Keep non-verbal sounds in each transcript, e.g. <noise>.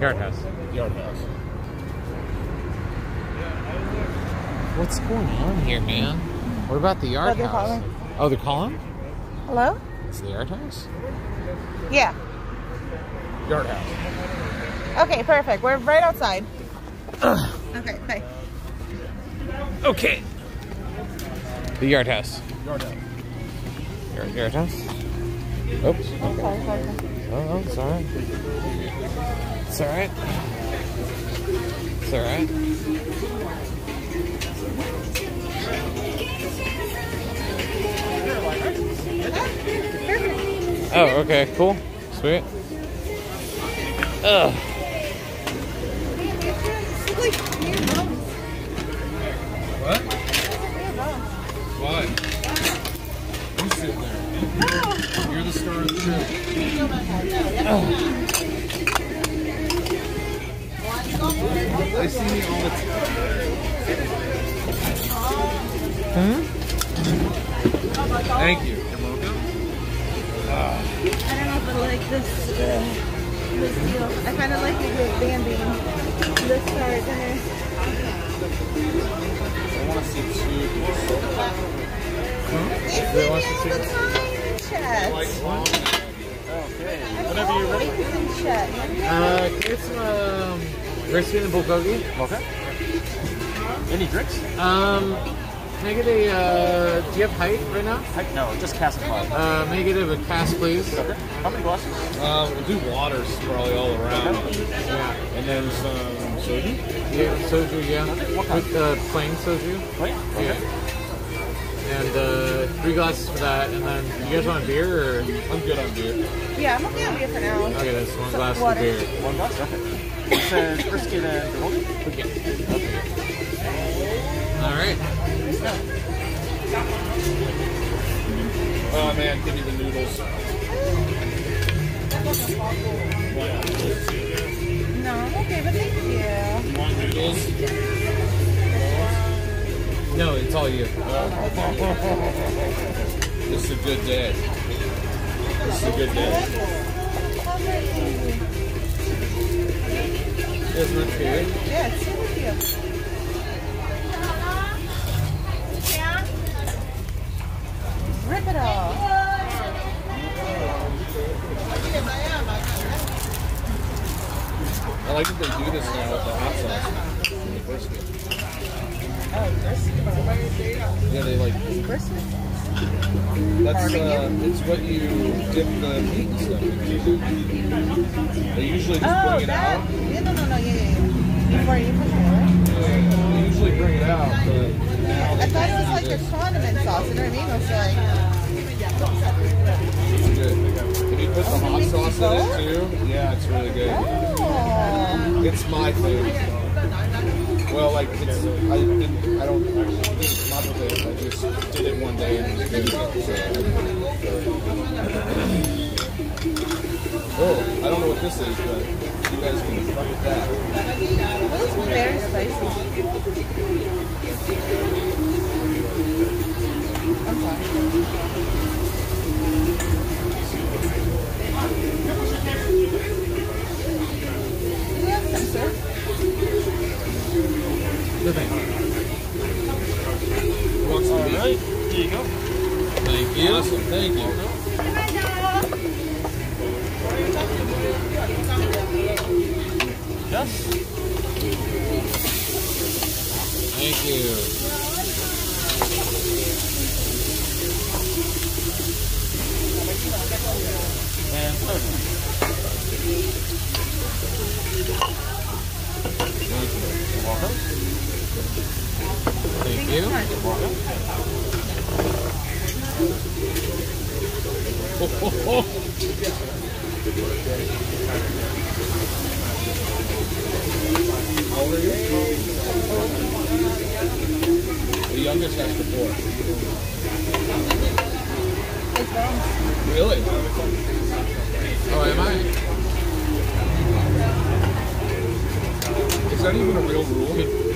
Yard House. Yard House. What's going on here, man? What about the Yard Oh, House? calling. Oh, they're calling? Hello? It's the Yard House? Yeah. Yard House. Okay, perfect. We're right outside. <clears throat> okay, bye. Okay. The Yard House. Yard House. Yard, yard House? Oops. Oh, sorry, sorry, sorry. Oh, oh, it's alright. It's alright. It's alright. Oh, okay, cool. Sweet. Ugh. What? Why? You sit there. You're the star of the show. They see me all the time. Thank you. You're welcome. I don't know if I like this, uh, this deal. I kind of like it with Bambi. This part dinner. I want to see two. It's They in want to the time chat. Okay. Whenever you're ready. It's in chat. Uh, can I get some, um, Brisket and bulgogi? Okay. Any drinks? Um, can I get a, uh, do you have Hite right now? Heck no, just Cass and five. Uh, may I get a Cass, please? Okay. How many glasses? Um, we'll do waters probably all around. Yeah. And then some soju. Yeah, soju, yeah. What kind? With uh, plain soju. Wait. Yeah. And uh, three glasses for that. And then, you guys want a beer or? I'm good on beer. Yeah, I'm okay on beer for now. Okay, that's one Some glass of beer. One glass? Okay. It says brisket and bulgogi. Okay. All right. Oh man, give me the noodles. No, I'm okay, but thank you. You want noodles? No, it's all you. This is a good day. This is a good day. There's beer. Yeah, it's super cute. Rip it off. I like that they do this now with the hot sauce. and the brisket. Oh, brisket. Yeah, they like that's uh, it's what you dip the meat and stuff into. They usually just Oh, bring it that. out. Yeah, no, no, no, yeah, yeah, yeah. Before you put it over. They usually bring it out, I thought it was like a condiment sauce, you know what I mean? Like, it's good. Can you put the hot sauce in it too? Yeah, it's really good. oh. It's my thing. Well, like it's I didn't I don't it's not with it. I just did it one day and it was good. So. Oh, I don't know what this is, but you guys can fuck with that. It was very spicy. I'm sorry. Do you sir? Good thing. Want some meat? Here you go. Thank you. Awesome, thank you. Yes. Thank you. And Thank you. You're welcome. The youngest has four. Really? Oh, am I? Is that even a real rule?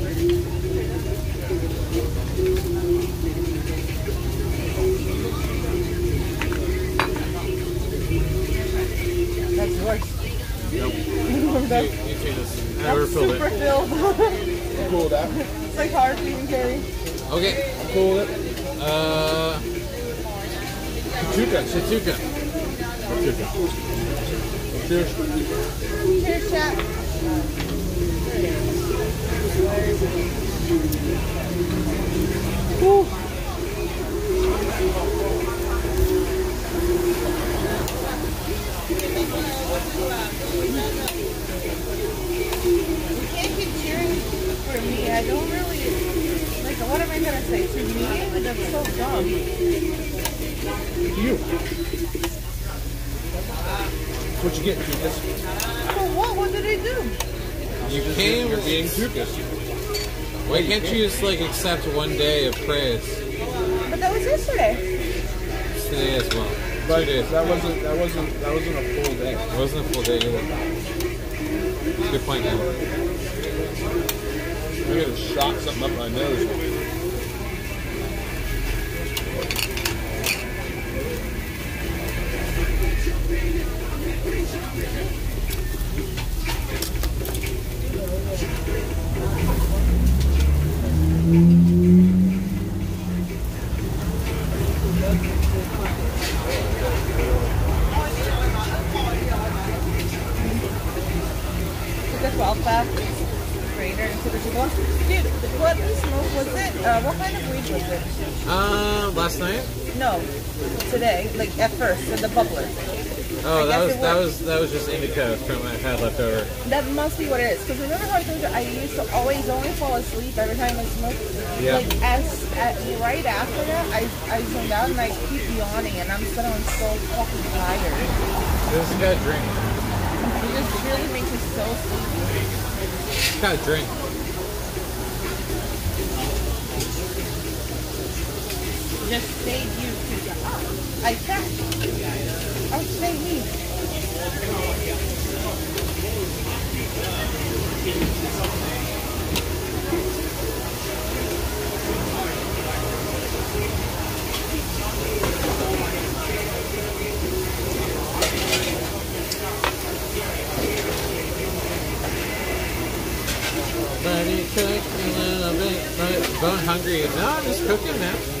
many? filled super it. filled. Cool with that. it's like hard to carry. Okay. I'm cool with it. Uh, Chuka. Chatuka. Cheers. Cheers, chat. You can't keep cheering for me. I don't really like. What am I gonna say to me? That's so dumb. You. That's what you get, Chukas. For what? What did I do? You came. You're came. being Chukas. Why can't you just like accept one day of praise But that was yesterday. today as well? But Two days. that wasn't that wasn't that wasn't a full day. It wasn't a full day either. Good point, man. I gotta shot something up my nose. Was that was- was that was just indica from I had left over. That must be what it is. Because remember how I told you I used to always only fall asleep every time I smoked? Yeah. Like as at, right after that, I I zoned out and I keep yawning and I'm suddenly so fucking tired. This got a drink. It just really makes me so sleepy. Got a drink. Just say you to the. I can't. I'll say me. It cook a little bit. Bone hungry. No, I'm just cooking, man.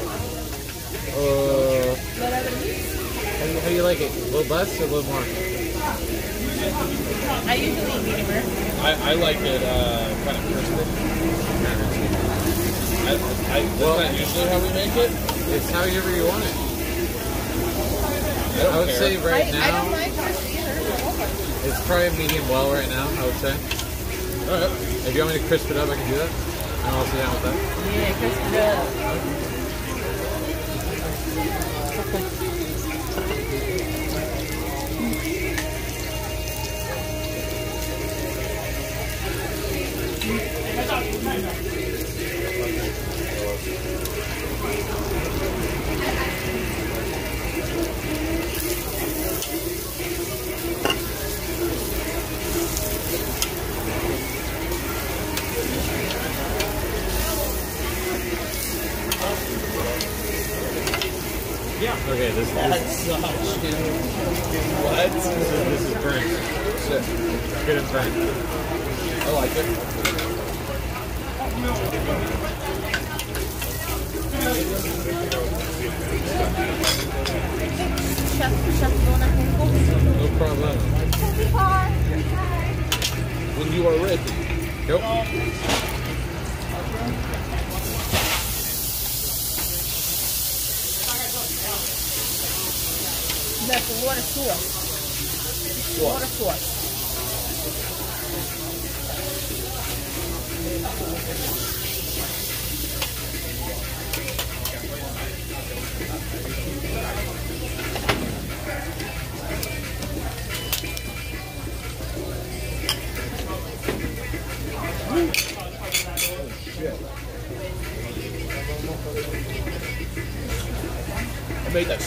you, how do you like it? A little less or a little more? I usually eat medium rare. I, I like it uh, kind of crispy. I, I, that's Well- not usually how we make it. It's however you want it. I don't I would care. say right I, I now, don't mind crispy either. it's probably medium well right now, I would say. Alright. If you want me to crisp it up, I can do that. And I'm also down with that. Yeah, crispy up. Okay,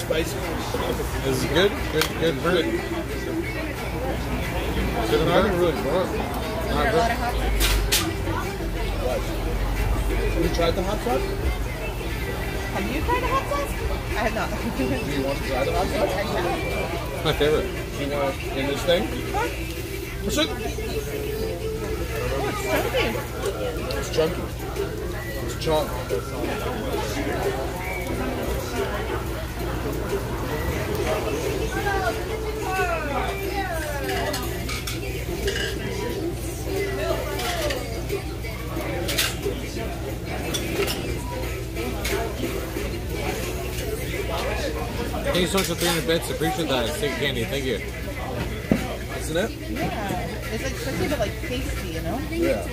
Spicy. Is good? Good. Good. Good so much for 300 bits. Appreciate that. Stick of candy. Thank you. Isn't it? Yeah. It's like chunky but like tasty, you know? Yeah.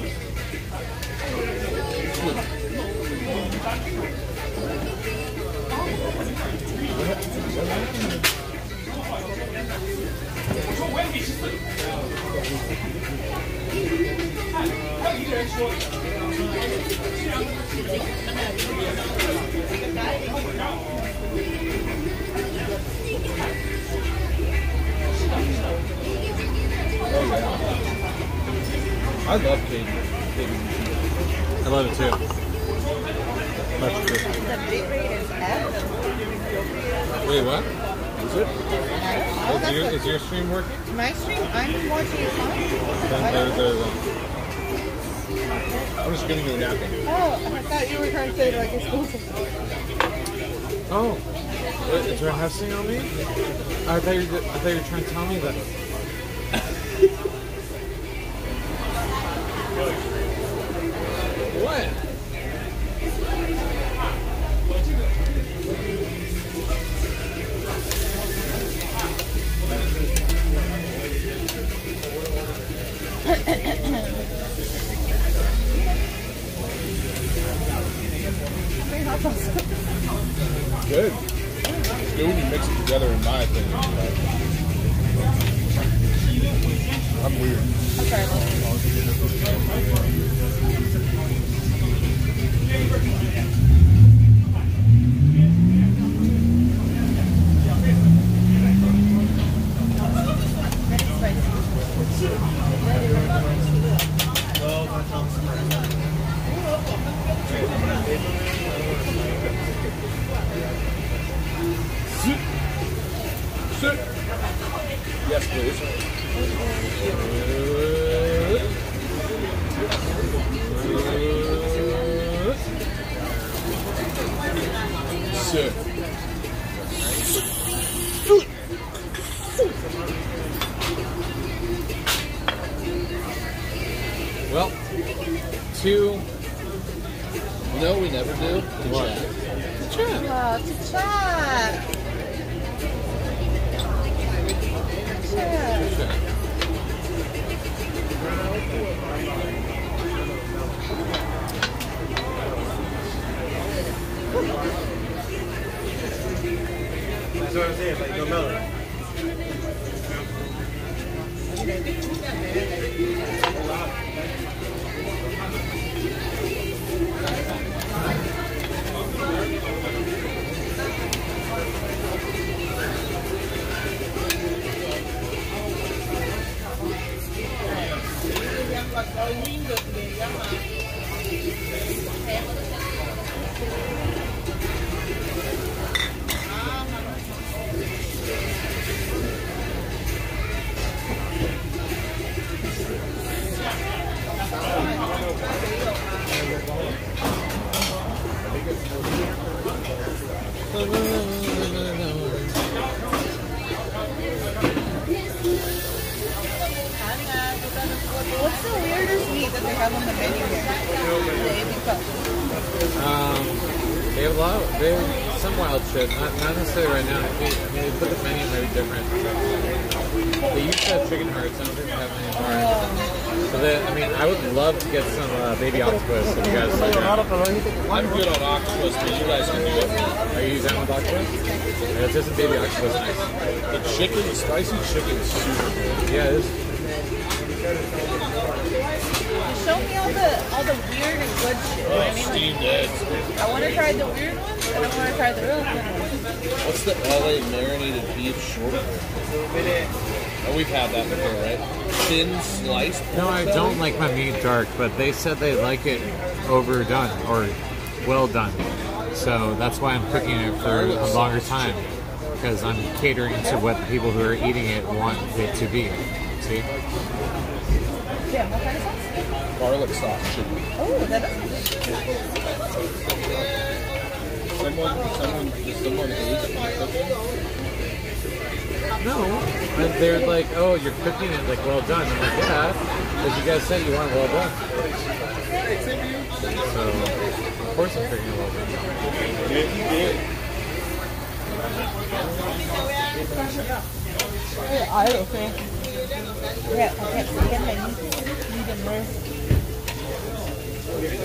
I love Katie. I love it too. Too. The bit rate is F. Wait, what? Is it? Oh, Is that's your, is your stream working? my stream, I'm watching it. Then there, there's one. I'm just getting you a napkin. Oh, I thought you were trying to say like a exclusive. Oh, is there a hessing on me? I thought you I thought you were trying to tell me that. What? Very hot sauce. Good. It's good when you mix it together, in my opinion. I'm weird. Yes, please. Weird and good shit. Oh, you know what I Oh, mean? Like, eggs. I want to try the weird ones, and I want to try the real good ones. What's the LA marinated beef short? Oh, we've had that before, right? Thin sliced. No, I don't like my meat dark, but they said they like it overdone or well done. So that's why I'm cooking it for a longer time because I'm catering to what the people who are eating it want it to be. See? Yeah, what kind of sauce? Garlic sauce chicken. Oh, that is Someone, someone, someone age? No, but they're like, oh, you're cooking it like well done. I'm like, yeah, because you guys said you want it well done. So of course I'm cooking it well done. I don't think. Yeah, I can't. I need, need him more. Put a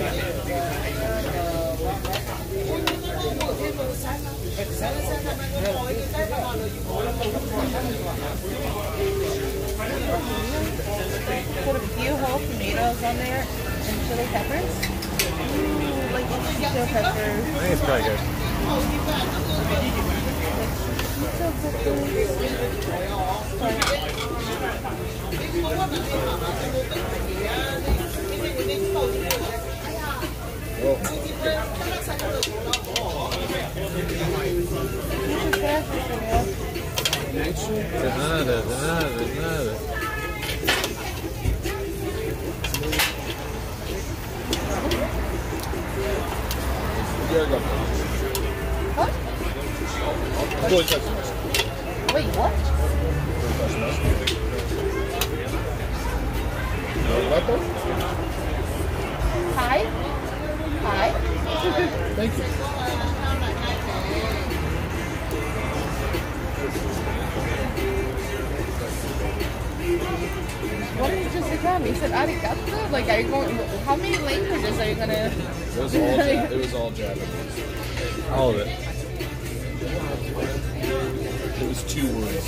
few whole tomatoes on there and chili peppers. Ooh, like chili peppers. I think it's probably good. De nada, de nada, de nada. What? Wait, what? Hi? Hi? Thank you. What did you just say to me? You said arigato? Like, are you going, how many languages are you gonna? It was all, <laughs> it was all Japanese. All of it. It was two words.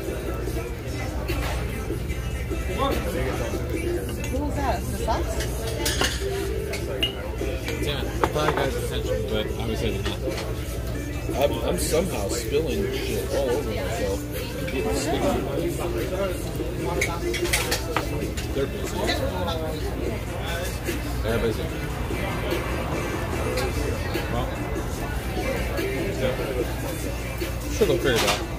The? Damn it. I thought I got his attention, but obviously I did not. I'm, I'm somehow spilling shit all over myself. They're busy. They're busy. Well, they'll figure it out.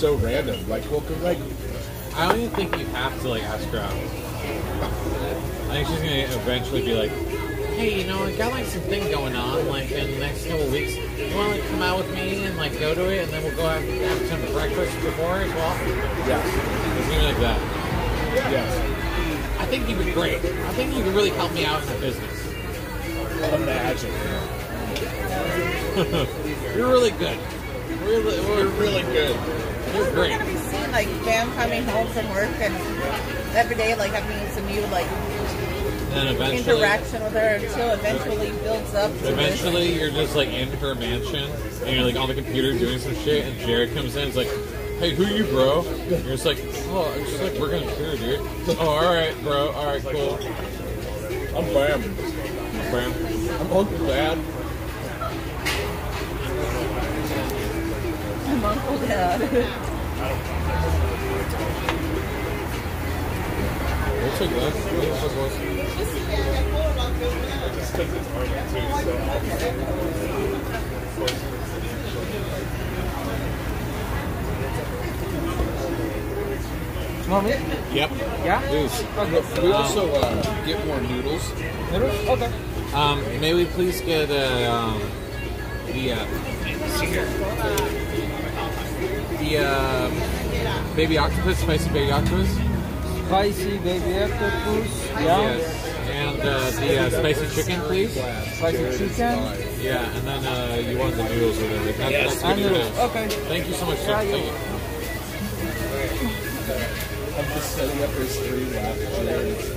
So random. Like, well, 'cause, like, I don't even think you have to like ask her out. I think she's gonna eventually be like, "Hey, you know, I got like some thing going on, like in the next couple weeks. You want to like come out with me and like go to it, and then we'll go have, have some breakfast before as well." yes, be like that. yes. I think you'd be great. I think you could really help me out in the business. Imagine. <laughs> You're really good. Really, we're really good. You're We're great. gonna be seeing like Bam coming home from work and every day like having some new like And interaction with her until eventually builds up to this. eventually, you're just like in her mansion, and you're like on the computer doing some shit, and Jared comes in, and is like, "Hey, who you, bro?" And you're just like, "Oh, I'm just like we're gonna computer, dude." Oh, all right, bro. All right, cool. I'm Bam. I'm Bam. I'm Uncle Dad. Dad. We'll take that. We'll take that. Want me? Yep. Yeah? Please. Can we also uh, get more noodles? Noodles? Okay. Um, may we please get uh, um, the uh, let's see here. The uh, baby octopus, spicy baby octopus? Spicy baby octopus. Yeah. Yes. And uh, the uh, spicy chicken, please. Spicy chicken. Yeah, and then uh, you want the noodles or whatever. That, that's good noodles. Okay. Thank you so much, sir. Yeah, Thank you. I'm just setting up his three lap chair and it's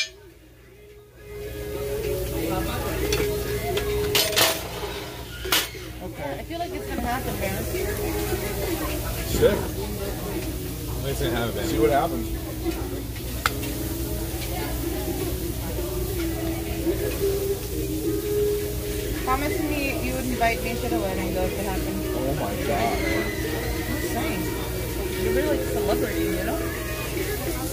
fine. <laughs> Shit. Let's have it, See what happens. Promise me you would invite me to the wedding though if it happened. Oh my god. I'm just saying. You're really like a celebrity, you know?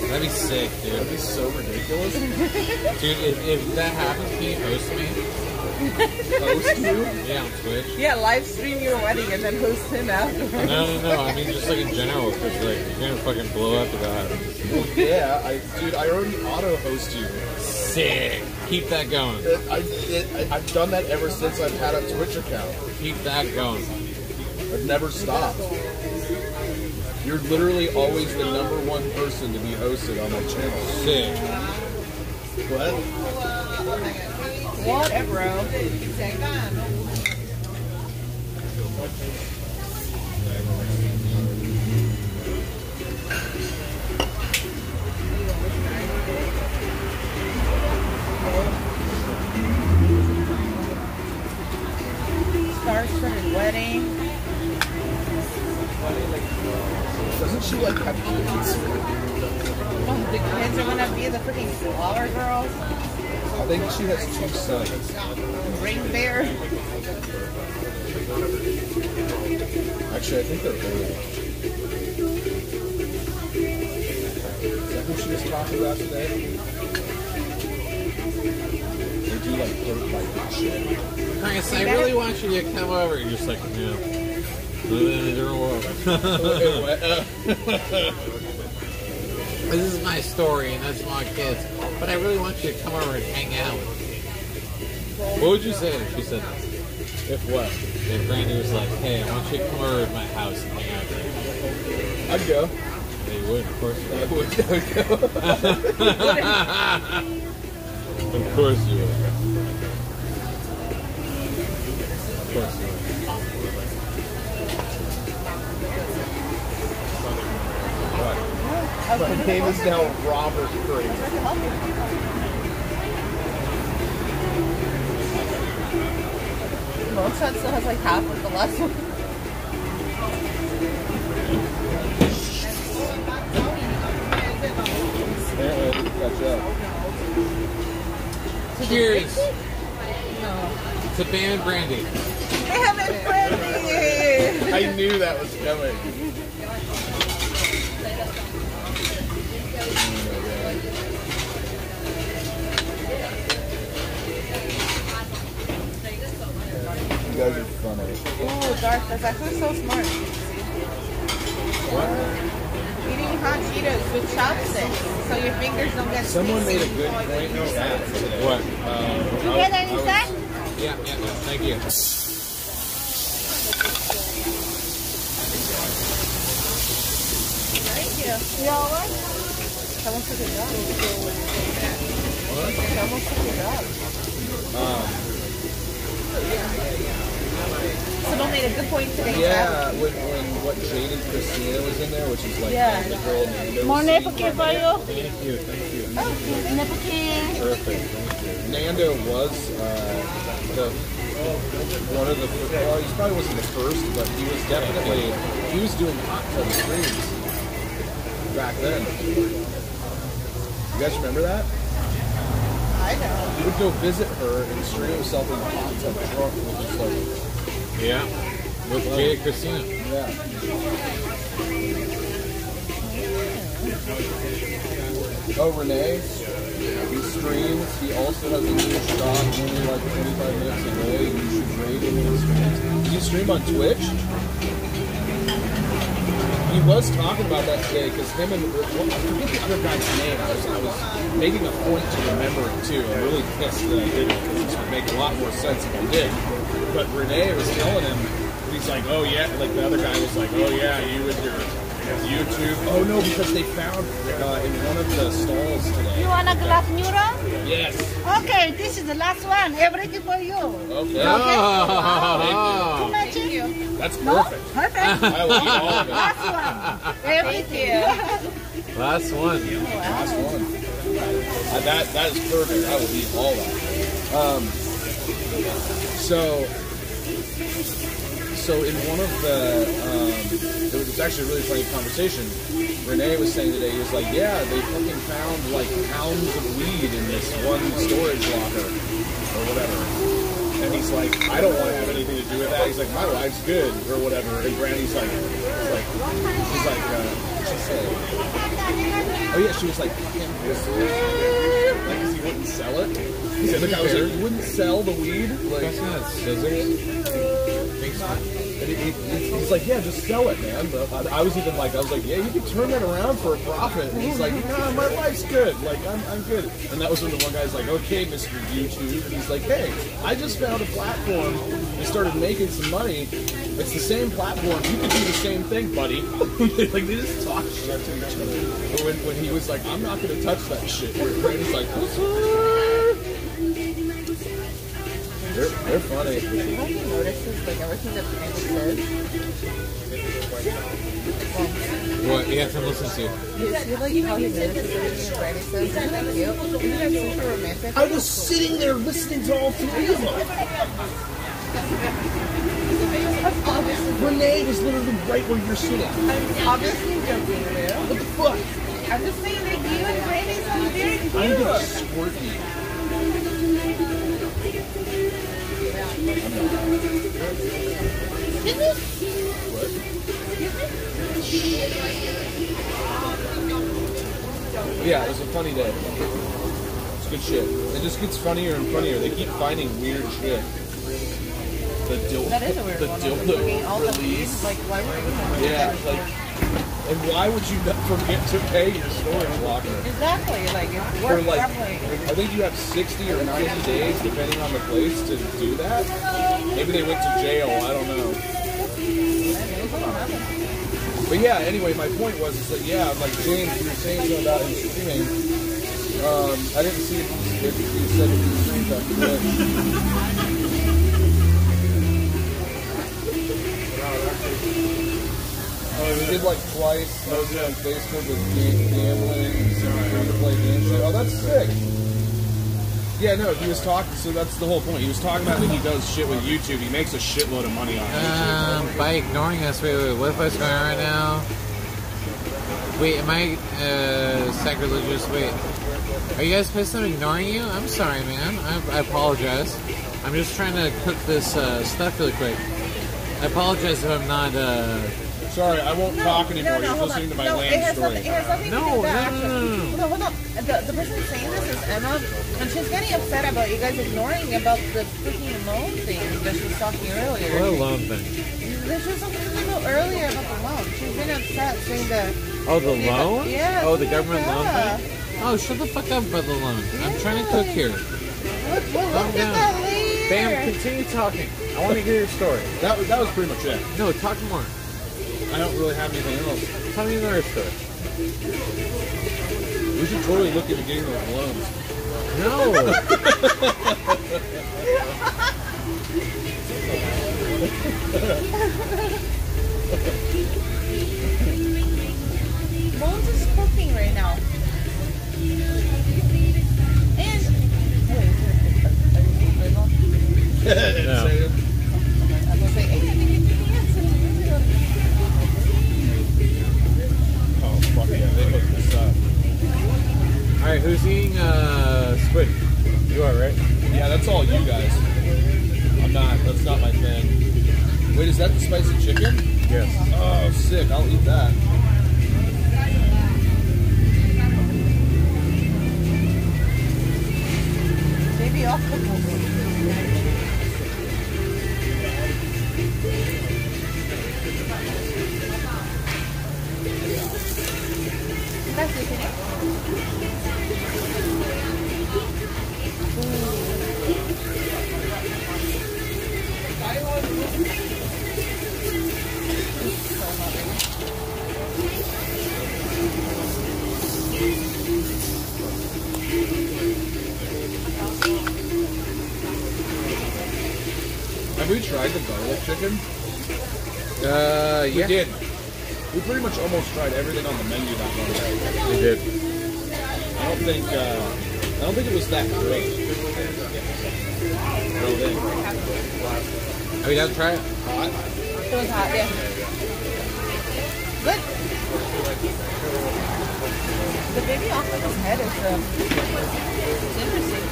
That'd be sick, dude. That'd be so ridiculous. <laughs> Dude, if, if that happens, can you host me? <laughs> Host you? Yeah, on Twitch. Yeah, live stream your wedding and then host him afterwards. No, no, no. I mean, just like in general, because like you're gonna fucking blow up if that happens. Yeah, I, dude, I already auto host you. Sick. Keep that going. It- I, it, I, I've done that ever since I've had a Twitch account. Keep that going. I've never stopped. You're literally always the number one person to be hosted on my channel. Sick. What? Whatever, bro. Star-studded wedding. Doesn't she like have kids? Oh, the kids are gonna be the freaking flower girls. I think she has two sons. Ring bear. Actually, I think they're old. Is that who she was talking about today? They do like dirt bike and shit. Chris, I really want you to come over. You're just like, no. Living in a different world. <laughs> <laughs> this is my story, and that's my kids. But I really want you to come over and hang out. With me. What would you say if she said that? if what? If Randy was like, hey, I want you to come over to my house and hang out there. I'd go. Yeah, you would, of course you I would. would, I would go. <laughs> Of course you would. Of course you would. My name is now Robert Craig. Mugshot still has like half of the last one. Apparently, I didn't catch up. Cheers No. to Bam and Brandy. Damn it, Brandy! I knew that was coming. That's actually so smart. Eating hot Cheetos with chopsticks so your fingers don't get Someone made a good point in chat. What? Um, You I get was- any was- Yeah, yeah, yeah. Thank you. Thank you. You all right? Someone took it up. Someone took it up. Someone made a good point today. Yeah, when, when what Jade and Christina was in there, which is like Yeah. the girl Nando. More was napkin for you. Thank you, thank you. Napkin. Perfect, thank you. Nando was uh, the one of the well, he probably wasn't the first, but he was definitely he was doing hot tub streams back then. You guys remember that? I know. He would go visit her and stream himself in the hot tub trunk, which is like Yeah. With Jada Christina. Yeah. Oh, Renee, he streams. He also has a new shot, only like 25 minutes away. You should rate him in streams. You stream on Twitch? He was talking about that today because him and I forget the other guy's name. I was, I was making a point to remember it too. I'm really pissed that I didn't because this would make a lot more sense if I did. But Renee was telling him, he's like, oh yeah, like the other guy was like, oh yeah, you and your YouTube. Oh no, because they found uh, in one of the stalls today. You want a glass noodle? Yes. Okay, this is the last one. Everything for you. Okay. Oh. <laughs> Thank you. Too much? You. That's No? perfect. Perfect. I will eat all of it. <laughs> Last one. Everything. Last one. Last one. Uh, that that is perfect. I will eat all that. Um, so so in one of the um, it was actually a really funny conversation. Renee was saying today, he was like, "Yeah, they fucking found like pounds of weed in this one storage locker or whatever." And he's like, "I don't want to have anything to do with that." He's like, "My life's good or whatever." And Granny's like, he's like, she's like, uh, she say? Oh yeah, she was like, wouldn't sell it. He said the guy was like, "You wouldn't sell the weed." Like, That's not scissors. And he, he, he's like, yeah, just sell it, man. I, I was even like, I was like, yeah, you can turn that around for a profit. And he's like, nah, my life's good. Like, I'm, I'm good. And that was when the one guy's like, okay, Mr. YouTube. And he's like, hey, I just found a platform and started making some money. It's the same platform. You could do the same thing, buddy. <laughs> like, they just talk shit to each other. But when, when he was like, I'm not going to touch that shit, Brandy's like, they're, they're funny. Have you noticed like everything that Brandon says? What? You have to listen to. You see like how he notices everything Brandon says? Isn't that cute? Isn't that super romantic? I was sitting there listening to all three of them. Renee was literally right where you're sitting. I'm obviously joking with. What the fuck? I'm just saying that you and Brandon sound very cute. I'm gonna squirt you. Yeah, it was a funny day. It's good shit. It just gets funnier and funnier. They keep finding weird shit. The dildo, That is a weird the one. dildo the release. leaves, like why would you Yeah, like, and why would you not forget to pay your storage locker? Exactly, like it's For worth like. I think you have 60 or 90 days, depending on the place, to do that. Maybe they went to jail. I don't know. But yeah, anyway, my point was, is that yeah, like James, you were saying something about him streaming. Um, I didn't see if if you said if you streamed on Twitch. Oh, he did like twice. Posted on Facebook with game gambling, wanted to play games. Oh, that's sick. Yeah, no, he was talking. So that's the whole point. He was talking about that he does shit with YouTube. He makes a shitload of money on YouTube. Um, by ignoring us, wait, wait, what what is going on right now? Wait, am I uh, sacrilegious? Wait, are you guys pissed I'm ignoring you? I'm sorry, man. I, I apologize. I'm just trying to cook this uh, stuff really quick. I apologize if I'm not. Uh... Sorry, I won't talk anymore. No, no, You're hold listening on. to my no, lame it has story. Nothing, it has nothing No, to do with that. no, no, no, no, no. Hold on. The, the person saying this is Emma, and she's getting upset about you guys ignoring about the freaking loan thing that she was talking earlier. What a lone thing. This was a little earlier about the loan. She's been upset saying the. Oh, the Yeah, loan? yeah, Oh, the yeah. government loan thing? Oh, shut the fuck up about the loan. I'm trying to cook here. Look, we'll Calm look down. at that later. Bam, continue talking. I want to hear your story. That was that was pretty much it. No, talk more. I don't really have anything else. Tell me another story. We should totally look into getting those loans. No. Bones is cooking right now. And wait, are you being little? No. That's all you guys. I'm not. That's not my thing. Wait, is that the spicy chicken? Yes. Oh, sick! I'll eat that. maybe I'll cook We did. We pretty much almost tried everything on the menu that one. We did. I don't think. Uh, I don't think it was that great. I don't think. Have you guys tried it? Hot. It was hot, yeah. Good. The baby octopus head is um, it's interesting.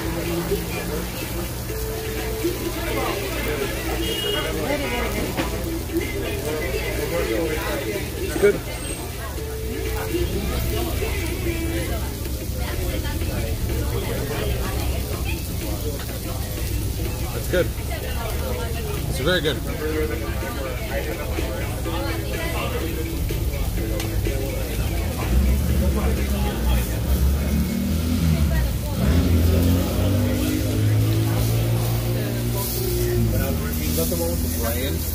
Very, very, very. It's good. It's good. It's very good. Is that uh, the one with the?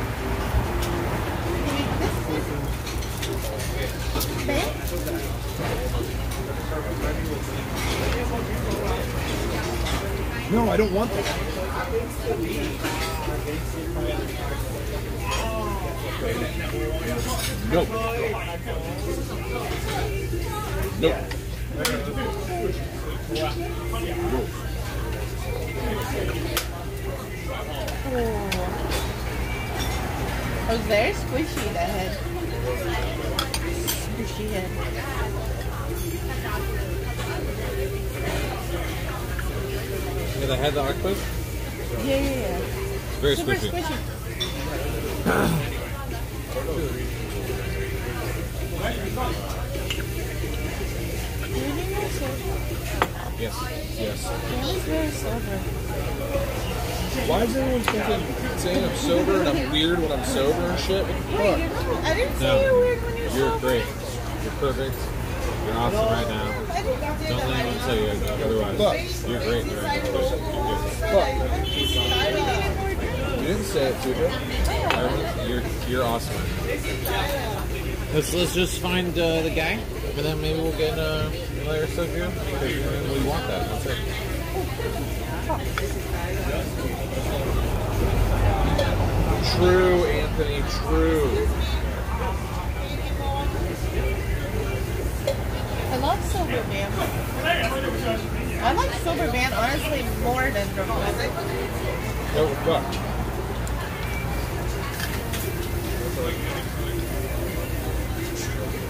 No, I don't want that. Nope. Nope. Oh, very squishy, that head. Squishy head. Yeah, the head, the octopus. Yeah, yeah, yeah. Very Super squishy. squishy. Really nice soda. Yes. Yes. It's very sober. Why is everyone thinking, saying I'm sober and I'm weird when I'm sober and shit? What the Wait, fuck? you're. I didn't say No. you're weird when you're You're sober. great. You're perfect. You're awesome right now. I didn't say Don't let anyone tell you otherwise. Fuck. You're great right now. You're Fuck. You didn't say it, Tuca. good. Everyone- You're, you're awesome. Let's let's just find uh, the guy, and then maybe we'll get uh, another stuff here because we want that. That's it. True, Anthony, true. Silver Band. I like Silver Band honestly more than Dramatic. Oh, fuck.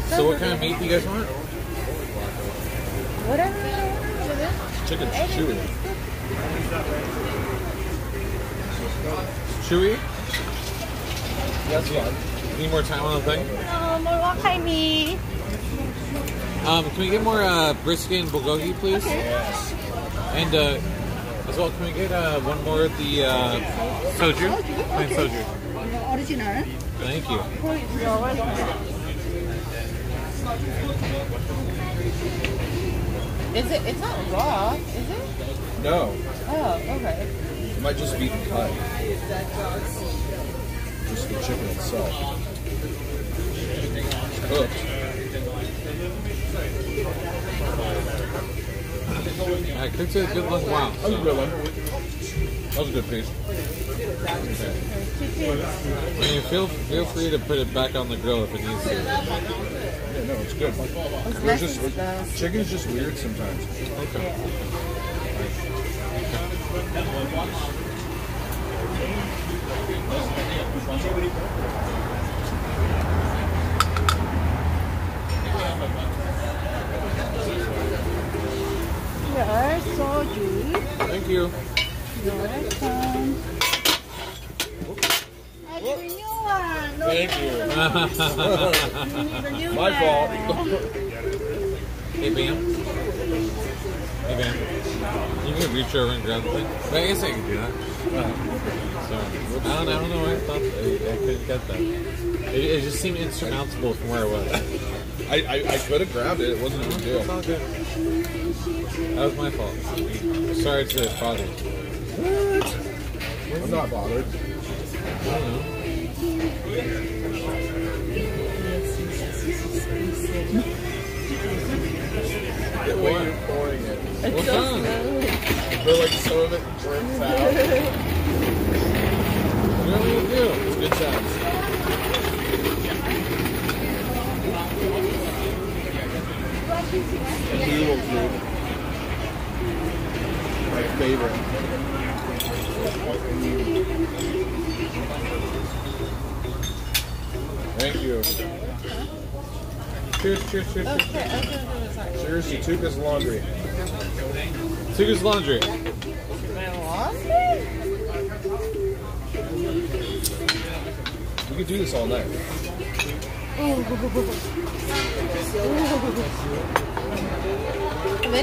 So what kind of meat do you guys want? Whatever you want with chewy. Chewy? That's fine. Need more time on the thing? No, more me. Um, can we get more uh, brisket and bulgogi, please? Yes. And uh, as well, can we get uh, one more of the uh, soju? Plain soju. Original. Thank you. Is it? It's not raw, is it? No, Oh, okay. it might just be the cut. Just the chicken itself. It's cooked. I cooked it a good long while. That was a good one. That was a good piece. I mean, feel feel free to put it back on the grill if it needs to. Yeah, no, it's good. It's just, it- chicken's just weird sometimes. Okay. Here, soju. Thank you. You're welcome. New one. No, Thank you. new My fault. Hey, Bam. Hey, Bam. You can reach over and grab the thing. I guess I can do that. So, I don't, I don't know why I thought I, I couldn't get that. It, it just seemed insurmountable from where I was. I, I, I could have grabbed it. It wasn't a big It's deal. all good. That was my fault. Sorry to bother you. I'm not bothered. I don't know. The way you're pouring it. What's wrong? I feel like some of it works out. What do you want me to do? It's good times. Noodle soup. My favorite. Thank you. Cheers, cheers, cheers. Okay. Cheers to Tuca's Laundry. Suga's laundry. My laundry? We could do this all night. Very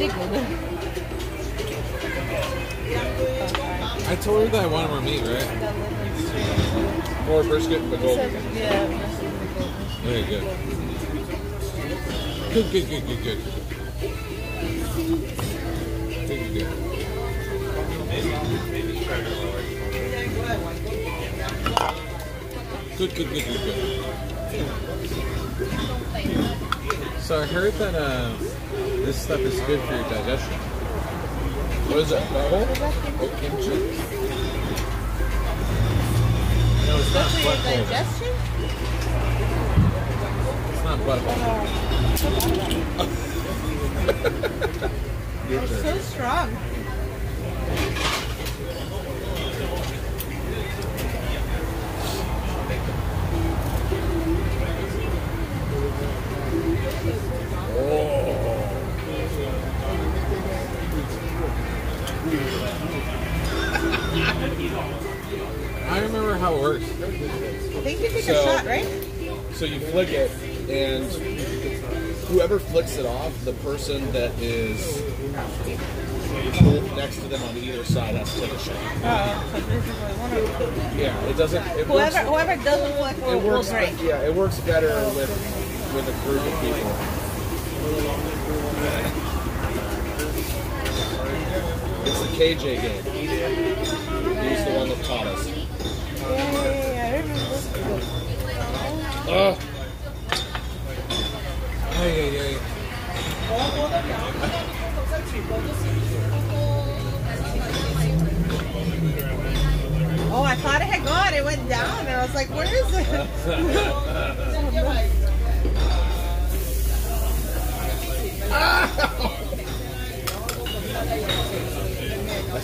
good. I told her that I wanted more meat, right? More brisket and bulgogi. Yeah. Very good. Good, good, good, good, good. Good, good, good. Good, good, good, good, good. So I heard that uh, this stuff is good for your digestion. What is it? Bubble? Oh, kimchi? No, it's not For your digestion? It's not butthole. Your <laughs> turn. So strong. I remember how it works. I think you take So- a shot, right? So you flick it, and whoever flicks it off, the person that is next to them on either side has to take a shot. Oh, so basically one of Yeah, it doesn't. It Whoever, works, whoever doesn't flick will, it will works. drink. Yeah, it works better with with a group of people. It's the KJ game. He's the one that taught us. Ah. Ugh. Hey. Oh, I thought it had gone. It went down, and I was like, "Where is it?" I <laughs> <laughs> ah.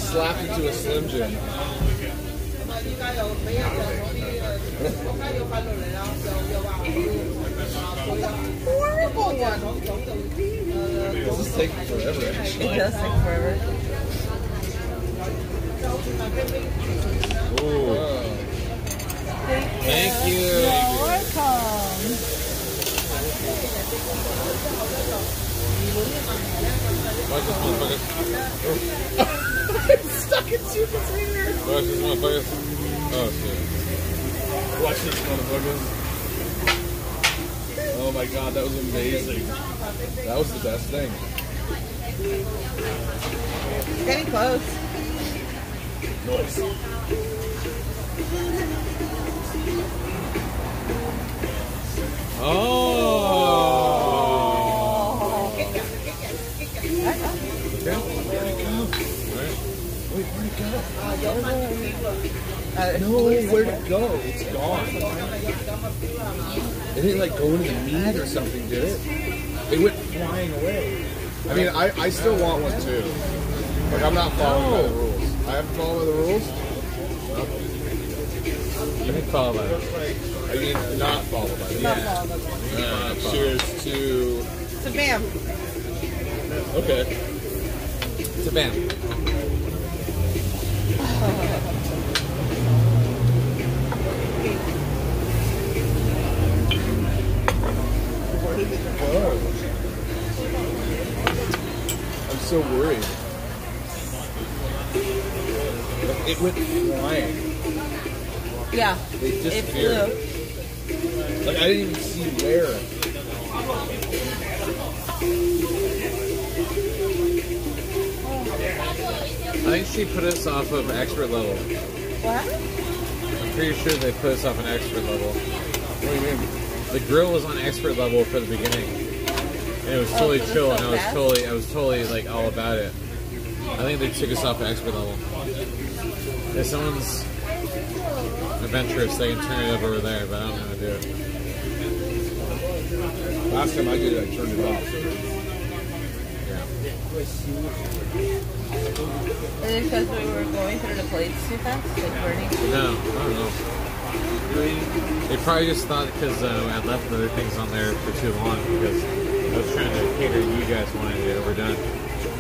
Slapped into a Slim Jim. Horrible one. This is taking forever, actually. It does take forever. Ooh. Oh. Thank you. You're welcome. This motherfucker. It's <laughs> stuck in Chupa's finger. Watch this motherfucker. Oh shit. Watch this, motherfuckers. Oh my god, that was amazing. That was the best thing. Getting close. Noise. Oh. Go? Uh, No, where'd it go? It's gone. It didn't like go into the meat or something, did it? It went flying away. I mean, I, I still want one too. Like, I'm not following by the rules. I have to follow by the rules? You can follow that. I mean, not follow by the Not rules. all. Uh, cheers to. So bam. Okay. It's a bam. I'm so worried. It went flying. Yeah. They It disappeared. flew. Like I didn't even see where. I think she put us off of expert level. What? I'm pretty sure they put us off an expert level. What do you mean? The grill was on expert level for the beginning. And it was oh, totally so chill it's and I was fast? totally I was totally like all about it. I think they took us off at expert level. If someone's adventurous, they can turn it up over there, but I don't know how to do it. Last time I did it, I turned it off. Is it because we were going through the plates too fast? Like burning? No, I don't know. They probably just thought because uh, I left other things on there for too long because I was trying to cater to you guys wanted it overdone.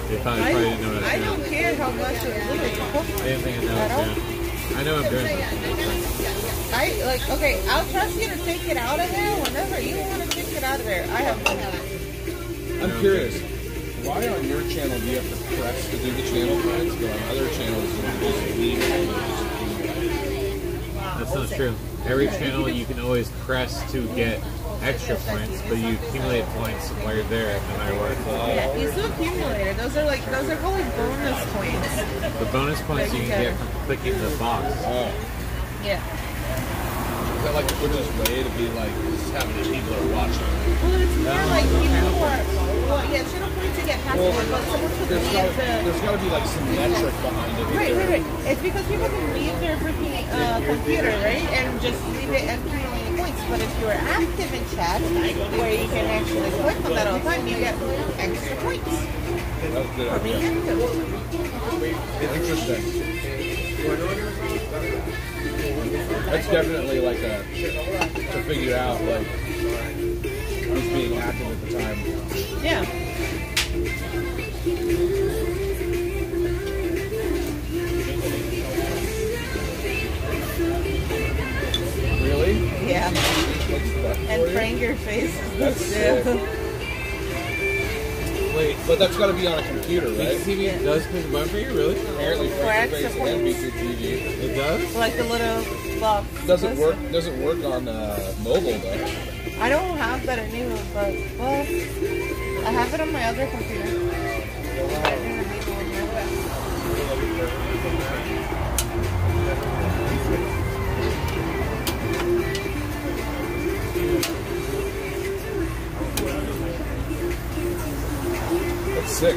They thought I I probably don't, didn't know what I I was don't care how much it was little. They didn't think I know what I was doing. I know I'm doing something. I like okay. I'll trust you to take it out of there whenever you want to take it out of there. I have no I'm curious. Why on your channel do you have to press to do the channel points, but on other channels you can just leave it and That's not true. Every channel you can always press to get extra points, but you accumulate points while you're there no matter what. Yeah, you still accumulated. Those are like those are called like bonus points. The bonus points you can get from clicking the box. Oh. Yeah. Is that like the quickest way to be like, this is how many people are watching? Well, it's more like people are. Well, yeah, it's not point to get past Well, it, but someone could leave gotta, the. there's gotta be like some metric behind it. Right, right, right. It's because people can leave their freaking uh, computer, right, and just leave it and accumulate points. But if you are active in chat, where you can actually click on that all the time, you get extra points That's good for being active. Interesting. That's definitely like a to figure out like who's being active at the time. Yeah. Really? Yeah. And for you? praying your face. That's sick. Wait, but that's got to be on a computer, right? TV does push the button for you, really? Apparently, For Frank Face and points. B2 TV. It does? like the little box. Doesn't work. Doesn't work on uh, mobile though. I don't have that anymore, but well, I have it on my other computer. But I didn't need one now. That's sick.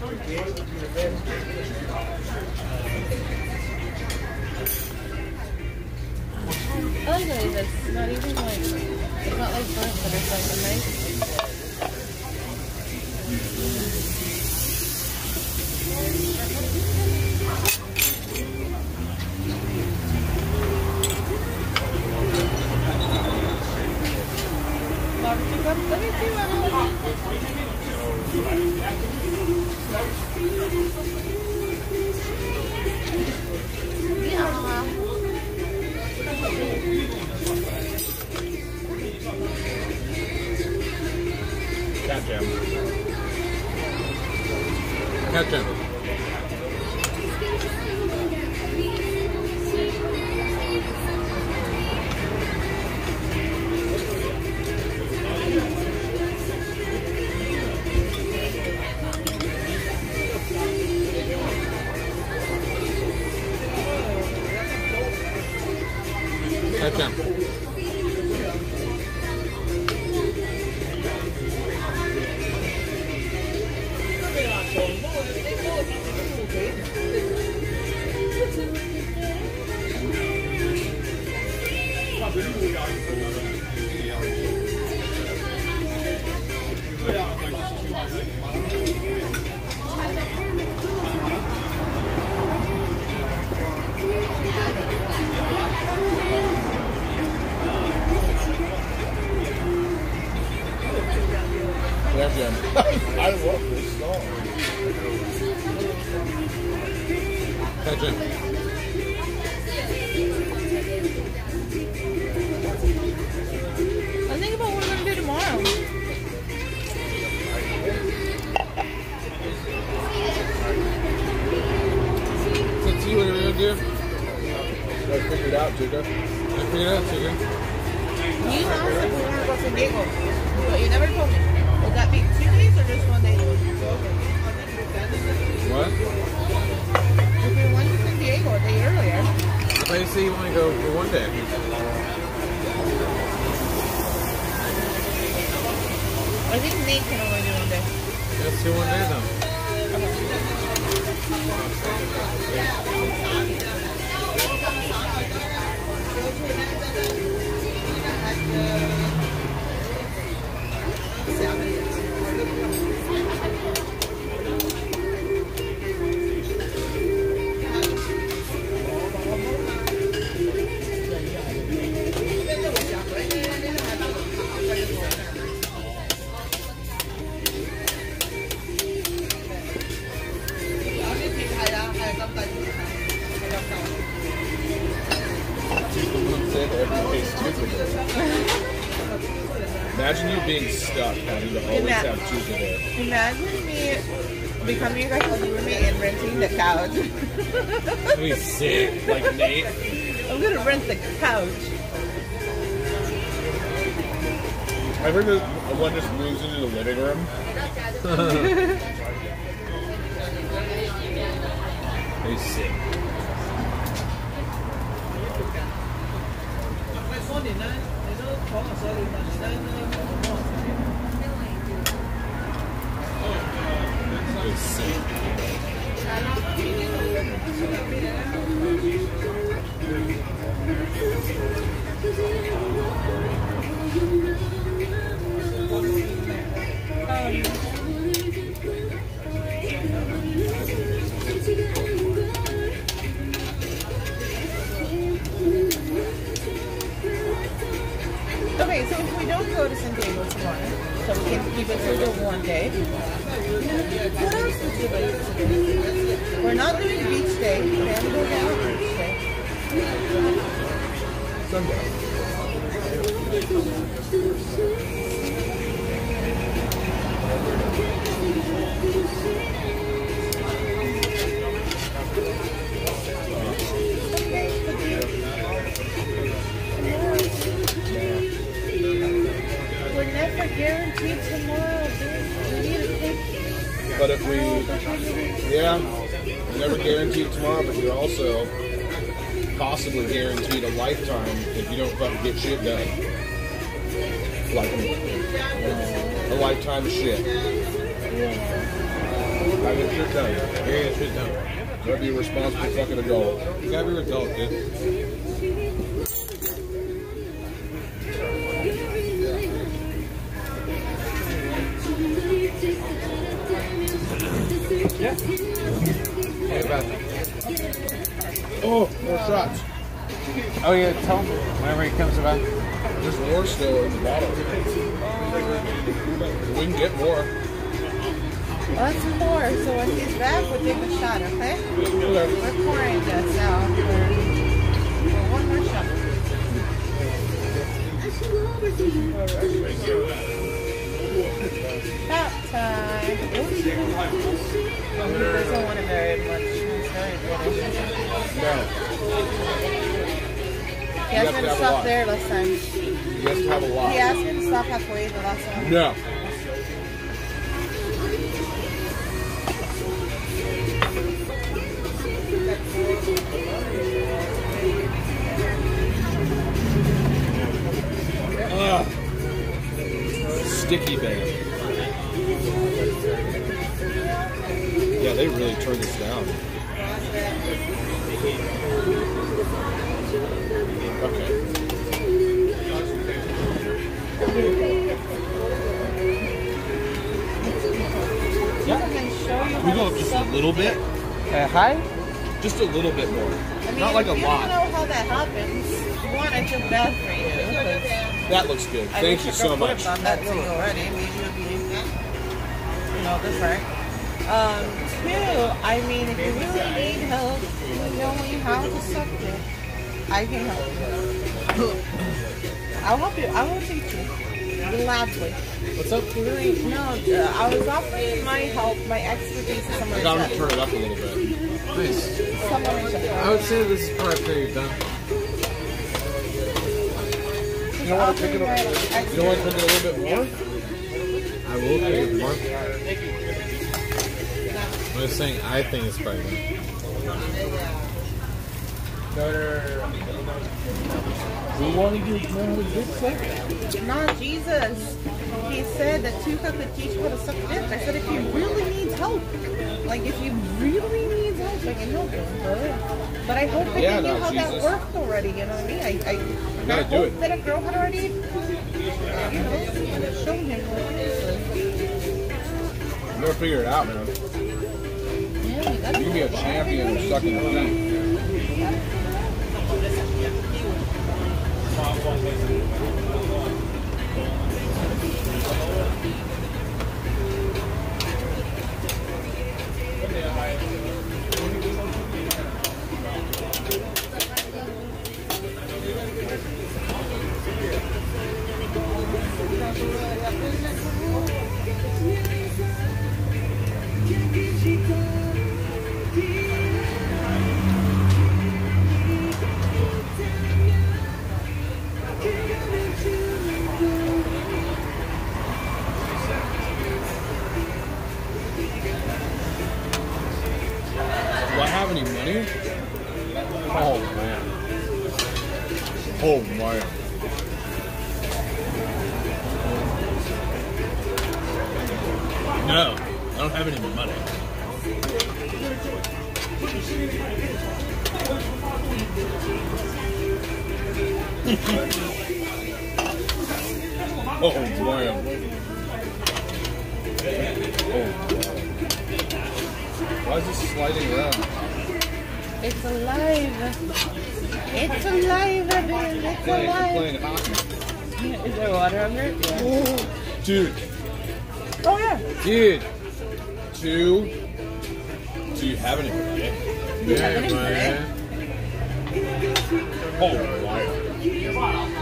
I like it's not even like, it's not like burnt, but it's like a nice be sick. Like Nate. I'm gonna rent the couch. I heard that one just moves into the living room. <laughs> shit done. He asked me to to stop there last time. You have to have a lot. He asked me to stop halfway the last time. No. Ugh. Sticky band. Yeah, they really turned this down. Okay. I can show you We go up just a little bit. Uh, hi? Just a little bit more. I mean, Not like a if you lot. don't know how that happens, one, I feel bad for you. 'cause That looks good. I Thank wish you I so could much. have done that to you already. Maybe you'd be, you know, this right. Um, two, I mean, if you really need help you knowing how to suck it, I can help you. I'll help you. I will teach you. Gladly. What's up? No, uh, I was offering my help, my expertise to someone I gotta turn it up a little bit. Nice. I would say this is probably pretty done. You don't want to pick it up. You don't want to pick it a little bit more? I will pay it more. I'm just saying, I think it's probably done. We want to get more of this Not Jesus. He said that Tuca could teach you how to suck dick. I said if he really needs help, like if he really needs help, I can help him. But, but I hope that Yeah, he knew no, how that Jesus. worked already. You know what I mean? I, I, do hope it. that a girl had already, you know, shown him what it is. Never figure it out, man. Yeah, you can be a champion of sucking the thing. Oh man. Oh. Why is this sliding around? It's alive. It's alive, Evan. It's alive. Is there water under it? Yeah. Dude, Oh yeah. dude. Two. Do you have any money? Yeah, man. Oh my.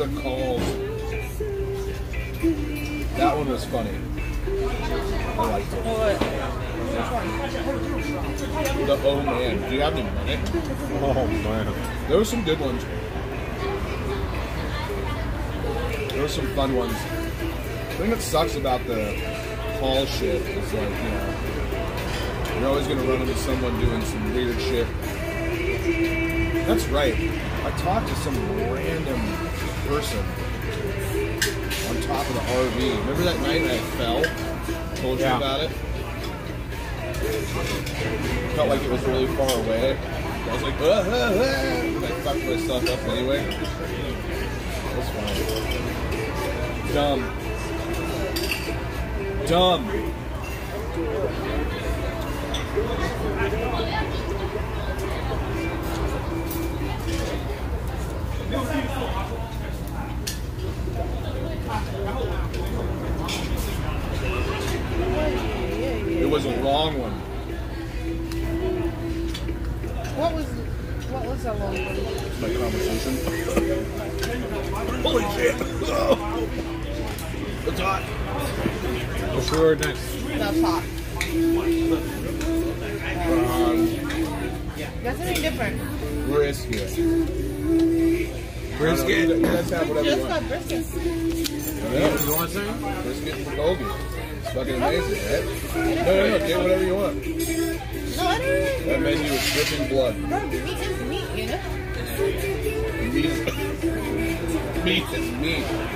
The calls. That one was funny. I liked it. What? The oh man. Do you have any money? Oh man. There were some good ones. There were some fun ones. The thing that sucks about the call shit is like, you know, you're always gonna run into someone doing some weird shit. That's right. I talked to some random person on top of the RV. Remember that night I fell? Told you Yeah. about it? Felt like it was really far away. I was like, ah, ah, ah. I fucked myself up anyway. That was fine. Dumb. Dumb. Was a long one. What was what was that long one? My conversation. <laughs> Holy shit! <laughs> It's hot. What's your word next? That's hot. Um, That's something different. brisket. Brisket. You guys have whatever you Just got want. brisket. Yeah, You want some? brisket and bulgogi. Fucking amazing, right? No, no, no. Get whatever you want. No, I don't. That menu is dripping blood. Bro, meat is meat, you know? Meat. meat is meat. Is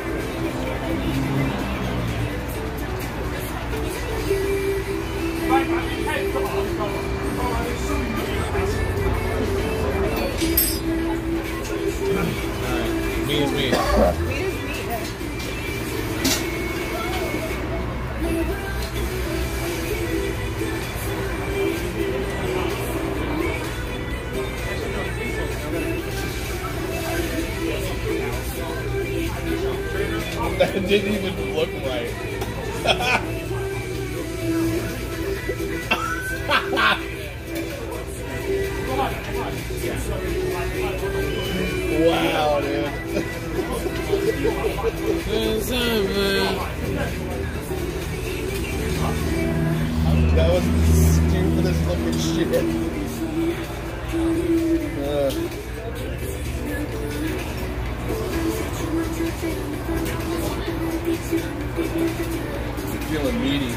me. Meat is meat. That didn't even look right. wow, dude. That was the stupidest looking shit. Feeling meaty.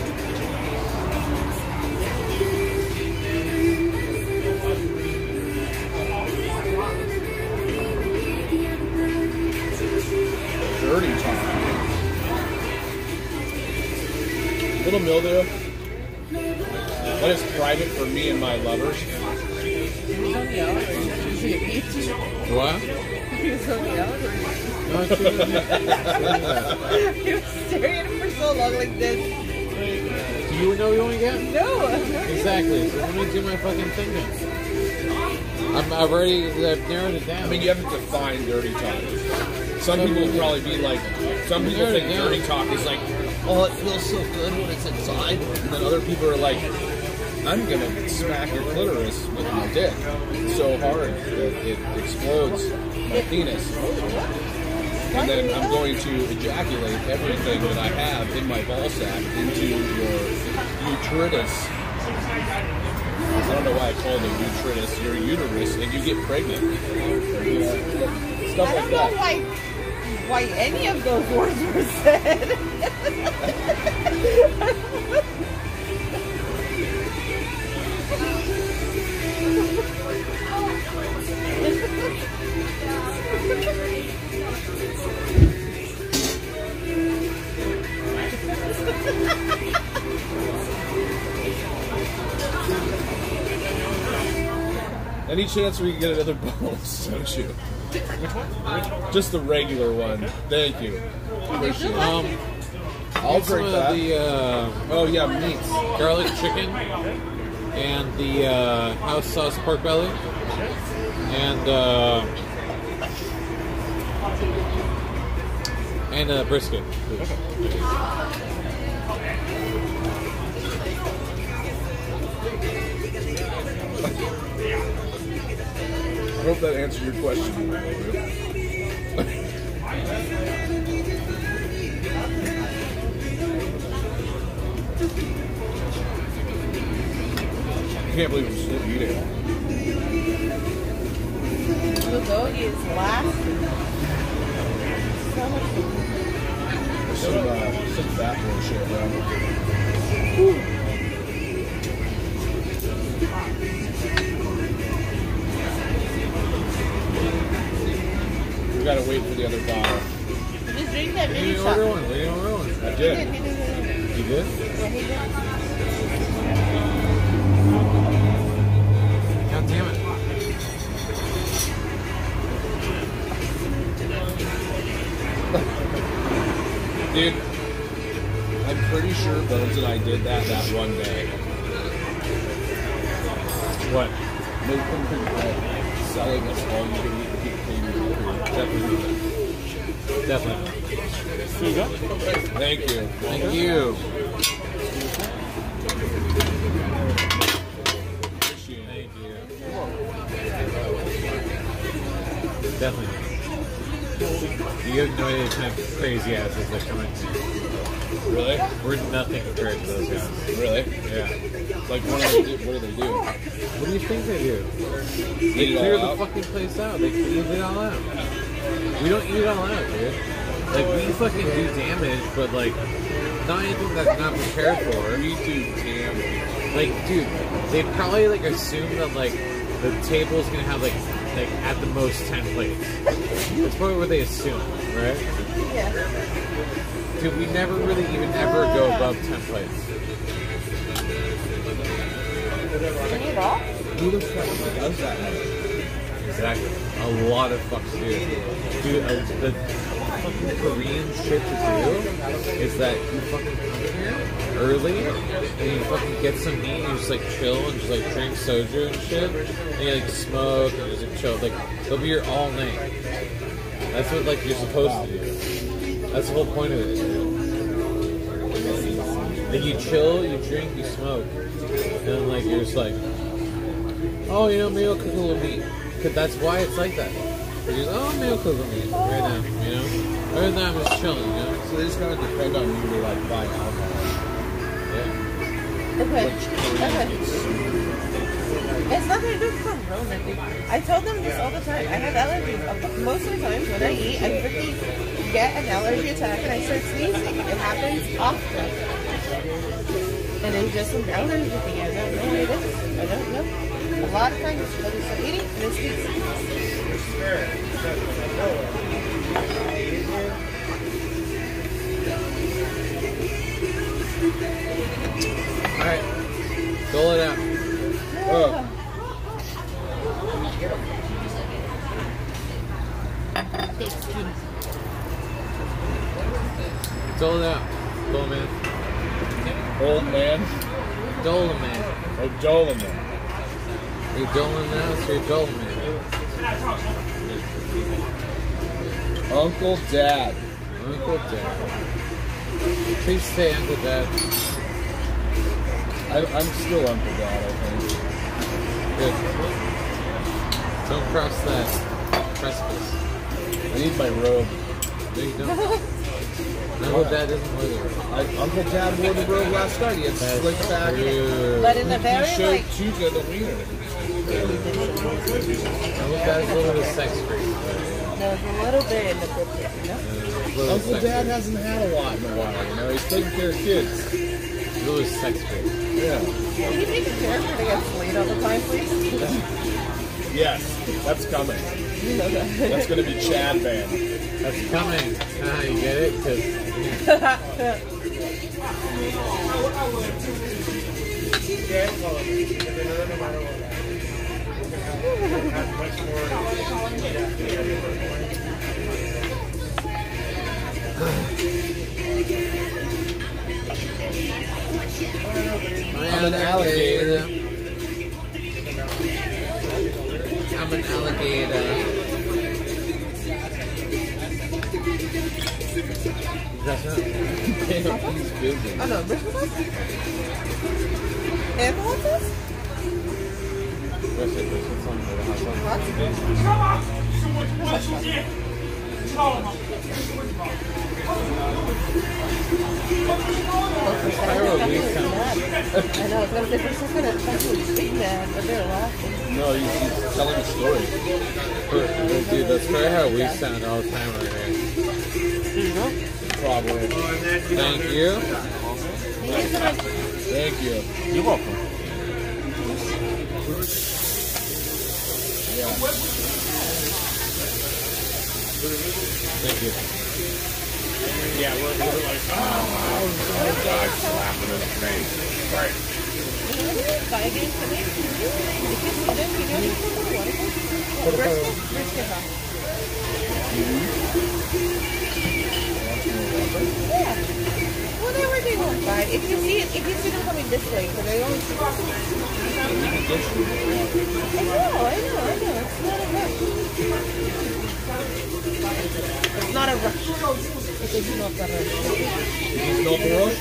Dirty talk. Little there. That is private for me and my lovers. He was on the out, or did you get beat? What? He was on the out, or No, she was- <laughs> he was staring at him for so long like this. Do you know you want to get? No. Exactly. So let me do my fucking thing then. I'm, I've already I've narrowed it down. I mean, you have to define dirty talk. Some people will probably be like, some people There think it is. dirty talk is like, oh, it feels so good when it's inside. And then other people are like, I'm gonna smack your clitoris with my dick so hard that it explodes. my penis. And then I'm going to ejaculate everything that I have in my ball sack into your uterus. I don't know why I called it utritus, your uterus, and you get pregnant. Stuff I like don't know that. why why any of those words were said. <laughs> Any chance we can get another bowl of soju? Which one? Just the regular one. Thank you. Appreciate it. Um, I'll get some drink of that. the uh, Oh yeah, meats. garlic chicken and the uh, house sauce pork belly and uh, and uh, brisket. please. Hope that answered your question. I can't believe I'm still eating. Bulgogi is last. So much food. There's some, uh, some fat boy shit around. The other bottle. Just drink that mini shot. order one. We didn't order one. I did, he did, he did. You did? Yeah, he did. God damn it. <laughs> Dude, I'm pretty sure Bones and I did that that one day. What? Selling us all you can Definitely. Definitely. Here you go. Thank you. Thank you. Appreciate it. Thank you. Definitely. You have no idea the kind of crazy asses that come in. Really? We're nothing compared to those guys. Really? Yeah. Like what do they do? What do they do? What do you think they do? Eat They clear the out? fucking place out. They clean it all out. We don't eat it all out, dude. Like we fucking do damage, but like not anything that's not prepared for. We do damn. Like, dude, they probably like assume that like the table's gonna have like like at the most ten plates. That's probably what they assume, right? Yeah. Dude, we never really even ever go above ten plates. Can you eat all? Who the fuck does that? Exactly. A lot of fucks do. Dude, uh, the fucking Korean shit to do is that you fucking come here early and you fucking get some meat and you just like chill and just like drink soju and shit. And you like smoke and just like chill. Like, they'll be here all night. That's what like you're supposed to do. That's the whole point of it. Like you chill, you drink, you smoke. And then like you're just like, oh, you know, maybe I'll cook a little meat. Cause that's why it's like that. You're just, oh, maybe I'll cook right now, you know? Other than that, I'm just chilling, you know? So they just gotta depend on you to like buy alcohol. Yeah. Okay. Which Korean Okay. is It's nothing to do with Corona, dude. I told them this all the time. I have allergies. Most of the times when I eat, I freaking get an allergy attack and I start sneezing. It happens often. And it's just an allergy thing. I don't know what it is. I don't know. A lot of times I just start eating and it sneezes. Alright. Dole it out. Oh, Dole it out. Dole man. old man. Dole man. Oh, Dolan. Are you doling now? So you're dole man. Uncle Dad. Uncle Dad. Please say Uncle Dad. I, I'm still Uncle Dad, I think. Good. Don't cross that. precipice. I need my robe. No, you don't. No, <laughs> Dad doesn't wear the robe. I, Uncle Dad wore the robe last night. He had That's slicked back. true. But in the a He very showed like Tuca the wiener. Uncle Dad's a little bit sex free. there's a little bit inappropriate, you know? Uncle Dad hasn't had a lot in a while. You know, he's taking care of kids. A little sex free. Yeah. Can you make a character to get laid all the time, please? Yes, that's coming. You know that. That's gonna be Chad Van. That's coming. Ah, you get it? Because <laughs> I'm an alligator. I'm an alligator. That's not. Damn, he's busy. Oh no, Bristol sauce? I know, I was gonna say for a second I thought he was big mad, but they're laughing. No, he's, he's telling a story. Dude, that's probably how we sound all the time right here. Probably. Thank you. Thank you. You're welcome. Thank you. Yeah, we're, we're like, oh, oh, God, slapping his face. Right. Yeah. Whatever they want, right? If you see it, if you see them coming this way, because they always. I know, I know, I know. It's not a rush. It's not a rush. It's not a rush. Not rush.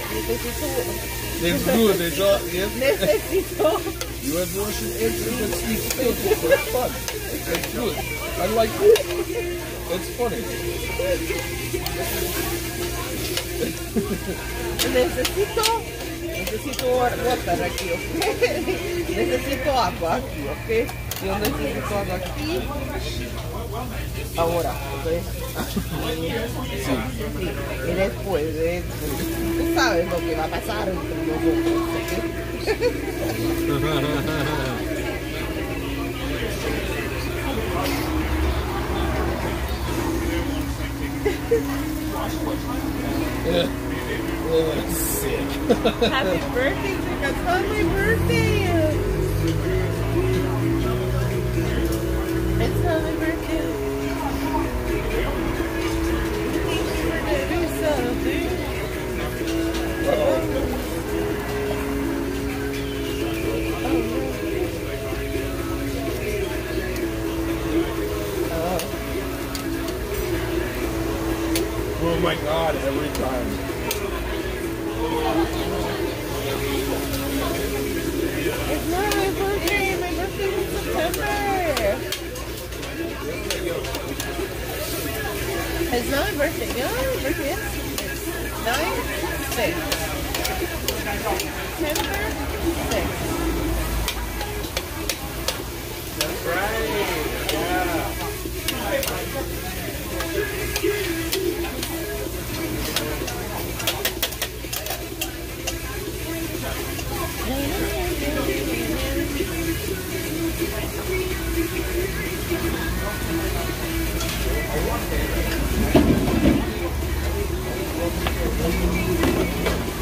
Necesito. Good. It's all, yes. Necesito. You have Russian accent that speaks English. It's fun. It's good. I like it. It's funny. Necesito, necesito water aquí, ¿ok? <laughs> necesito agua aquí, ¿ok? Yo necesito agua aquí. Ahora. Y después de tú sabes lo que va a pasar entre nosotros, ¿ok? Yeah. Oh, sick. Happy birthday, Chica. It's my birthday. Oh my god, every time. It's not my birthday. My birthday is September. It's not my birthday. You know what my birthday is? It's 9 6. September 6. Seven Thank you.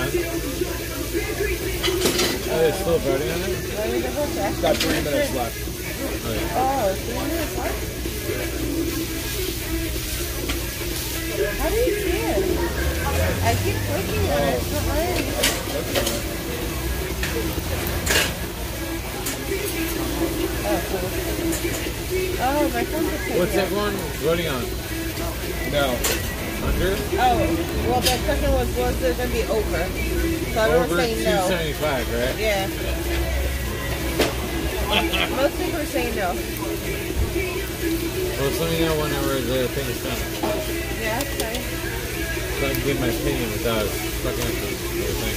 Done? Oh, they're still voting on it? Let me double check. Got three minutes left. Oh, three minutes left? How do you see it? I keep clicking on it. It's not letting. Oh, cool. Oh, my phone's What's everyone voting on? No. Oh, well, the question was, was going to be over? So everyone's Over saying no. 275, right? Yeah. Most people are saying no. Well, let me know whenever the thing is done. Yeah, fine. So I can give my opinion without fucking up the thing.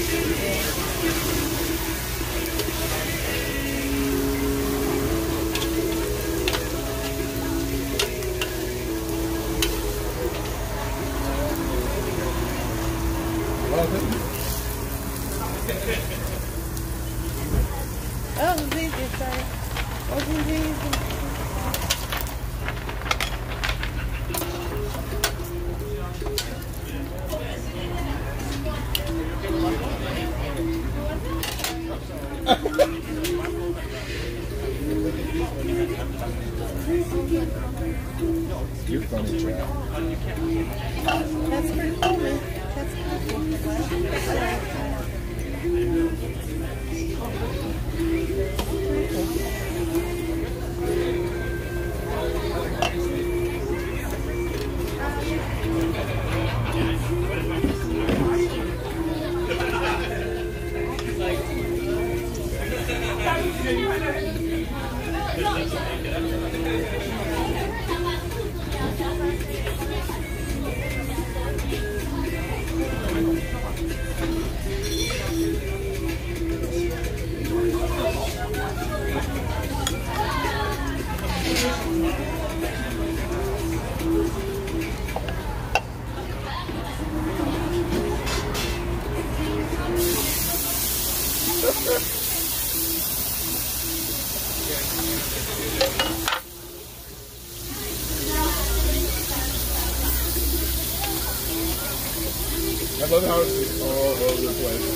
Love how it's all over the place.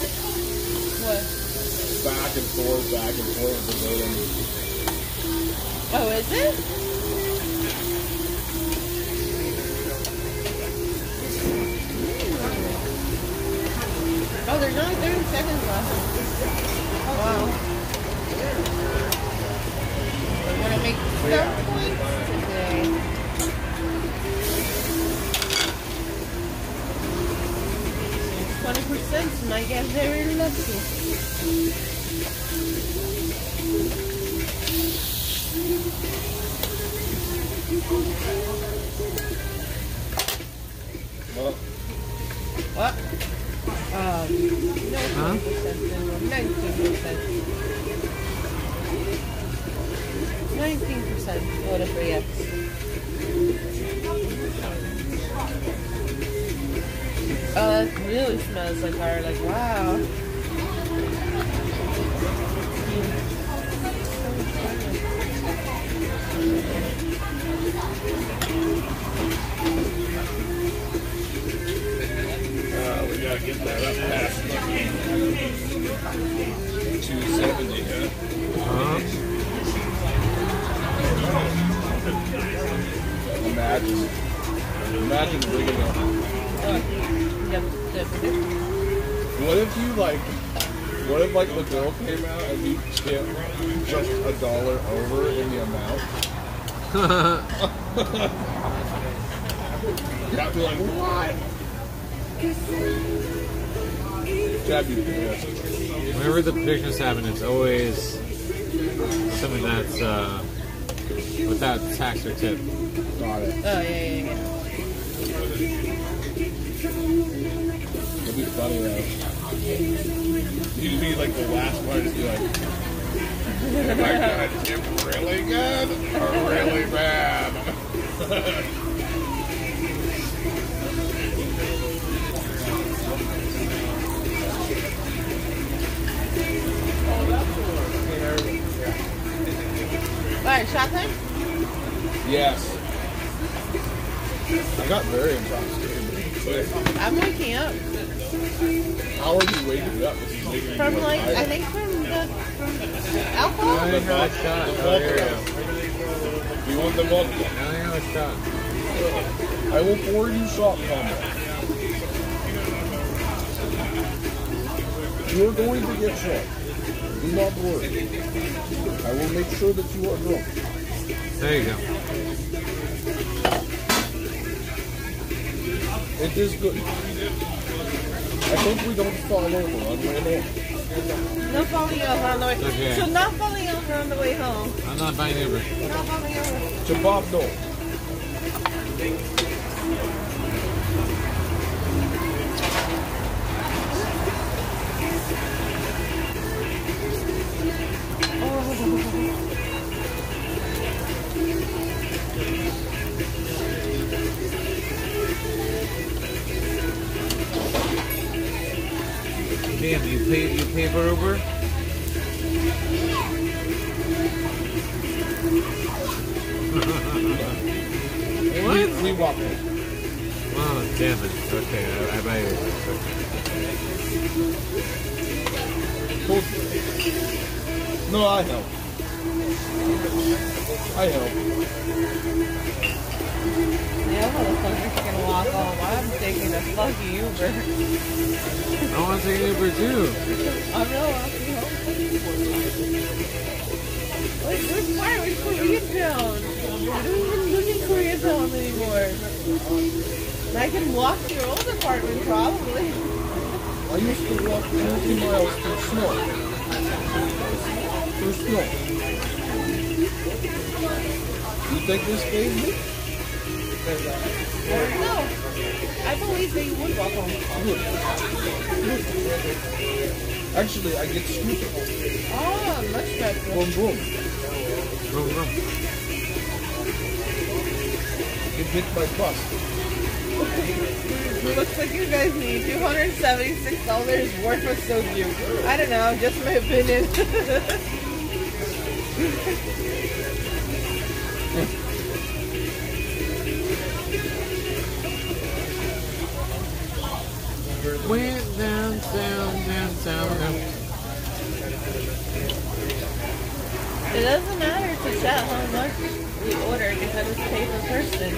What? Back and forth, back and forth with the voting. Oh, is it? Like? What if like the bill came out and you tipped just a dollar over in the amount? <laughs> I'd be like, what? That'd be pissed. Whenever the predictions happen, it's always something that's uh, without tax or tip. Got it. Oh, yeah, yeah, yeah. It'd be funny though. You'd be like the last one to be like, oh my god, it's really good or really bad. Alright, shot time? Yes. I got very intoxicated. I'm waking up. How are you waking up? This is making me from like I think from the from alcohol. I have a shot. Oh, here you go. You want the vodka? Now I have a shot. I will pour you shot combo. You are going to get shot. Do not worry. I will make sure that you are drunk. There you go. It is good. I think we don't fall over on the way home. No falling over on the way. Okay. So not falling over on the way home. I'm not buying Uber. Not falling over. To Bob Dole. Damn, you pay you pay for Uber? <laughs> We, we walk home. Oh damn it. Okay, I, I buy Uber. Okay. No, I help. I help. Yeah, motherfucker's gonna walk home. I'm taking a fucking Uber. I want to take Uber too. I'm not walking home. Like, we're fine. We're Koreatown. We don't even live in Koreatown anymore. And I can walk to your old apartment probably. I used to walk 20 miles through snow. Through snow. You think this me? No. I believe that you would walk home. Good. Actually, I get stupid. Oh, ah, much better. Boom, boom. Boom, boom. Get hit by bus. <laughs> Looks like you guys need $276 worth of soju. I don't know, just my opinion. <laughs> <laughs> Went down, down, down, down, down. it doesn't matter to chat how much we order because it's pay per person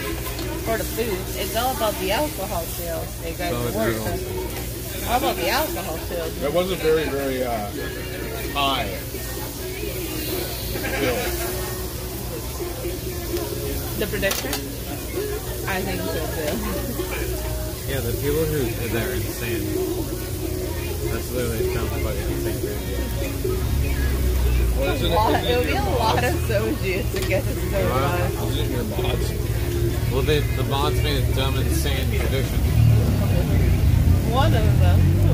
for the food. It's all about the alcohol sales. They guys So it's work. real. All about the alcohol sales. That was a very, very uh, high bill. The prediction? I think so too. <laughs> Yeah, the people who are there are insane. That's literally sounds fucking insane crazy. Well, isn't A lot, it, it would be a lot of soju to get this so Wow. much. Isn't it your mods? Well, they, the mods made a dumb, insane prediction. One of them.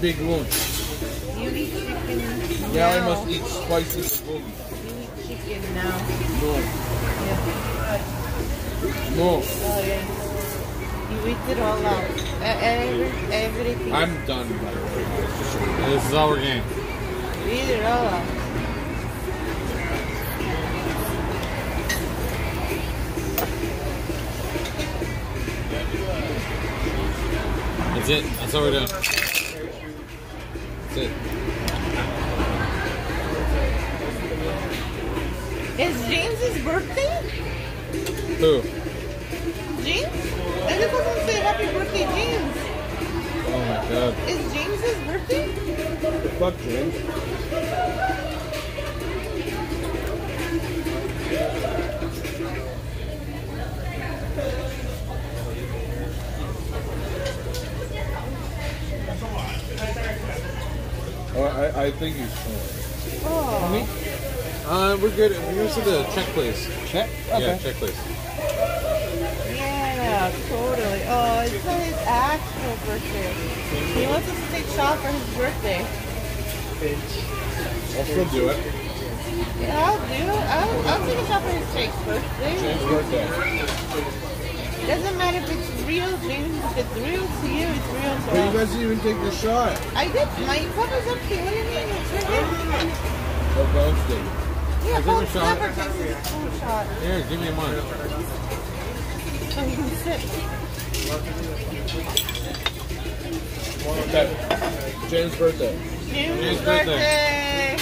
big ones. You eat chicken now. Yeah, I must eat spicy bulgogi. You eat chicken now. No. Yeah. No. Oh, yeah. You eat it all out. Every, everything. I'm done. This is our game. You eat it all out. That's it. That's all we're doing. Who? James? I just supposed to say happy birthday, James. Oh my god. Is James's birthday? Fuck James. Oh, I, I think he's fine. Oh. Uh, we're good. Here's the check, please. Check? Yeah, check, please. Yeah, totally. Oh, it's not his actual birthday. He wants us to take shot for his birthday. I'll still do it. Yeah, I'll do it. I'll, I'll take a shot for his Jake's birthday. James' birthday. Doesn't matter if it's real, James. If it's real to you, it's real to But you guys didn't even take the shot. I did. My cup is empty. What do you mean? It's right here. Oh, both did. Yeah, I'll take a shot. never takes his own shot. Here, give me one. So he can sip. Okay. James' birthday. James' James' birthday.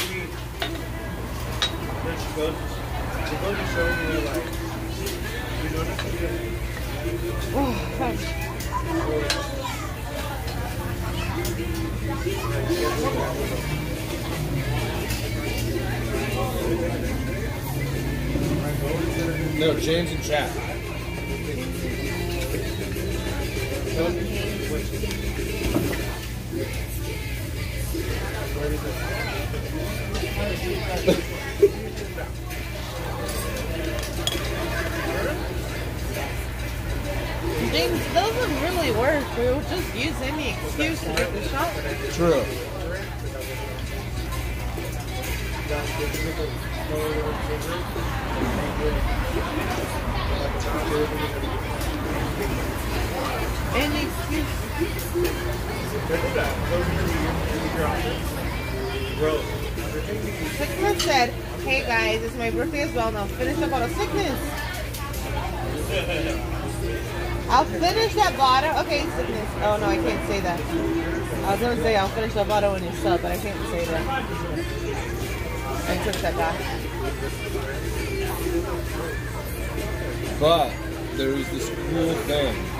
Oh, gosh. No, James and chat. James doesn't really work. We'll just use any excuse to get the shot. True. Any excuse. Sickness said, hey guys, it's my birthday as well. Now finish up the bottle. Sickness. I'll finish that bottle. Okay, sickness. Oh no, I can't say that. I was gonna say I'll finish the bottle when you sub, but I can't say that. I took that back. But there's this cool thing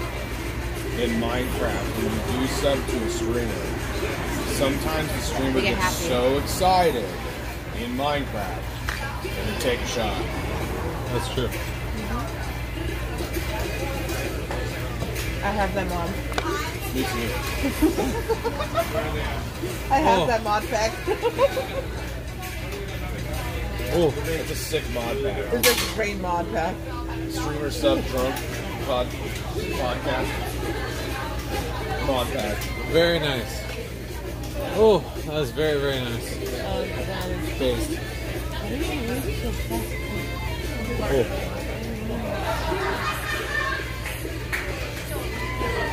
in Minecraft when you do sub to a streamer. Sometimes the streamer get gets happy. so excited in Minecraft and they take a shot. That's true. I have that mod. Me too. <laughs> I have Oh. that mod pack. Oh, It's a sick mod pack. it's a great mod pack. Streamer sub drunk pod, podcast mod pack. very nice. Oh, that was very, very nice. Oh, that is Taste.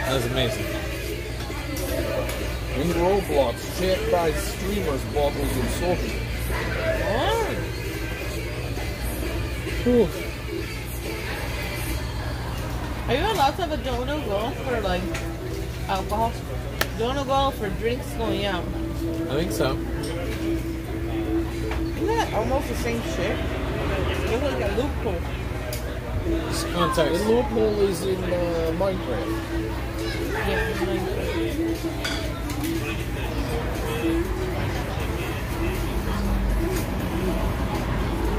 That was amazing. In Roblox, chat buys streamers bottles and salty. Oh. Are you allowed to have a donor goal for like alcohol? Donor goal for drinks going out. I think so. Isn't that almost the same shit? It's like a loophole. Just The context. loophole is in uh, Minecraft. Yeah, like,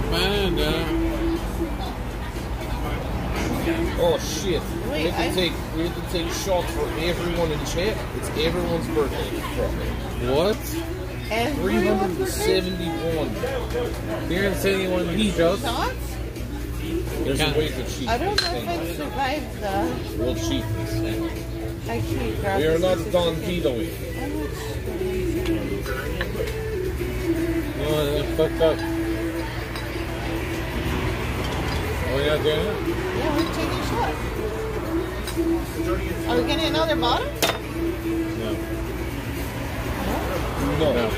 Amanda. Oh shit. Wait, we have to I- take we have to take shots for everyone in chat. It's everyone's birthday. What? 371. 371 shots? Shots? There's Can't- a way to cheat. I don't know if I thing. survived the. We'll cheat this thing. I can't grab We are not certificate. done pedoing. Oh, that fucked up. Oh, you're not doing it? Yeah, we're taking a shot. Are we getting another bottle? No. No.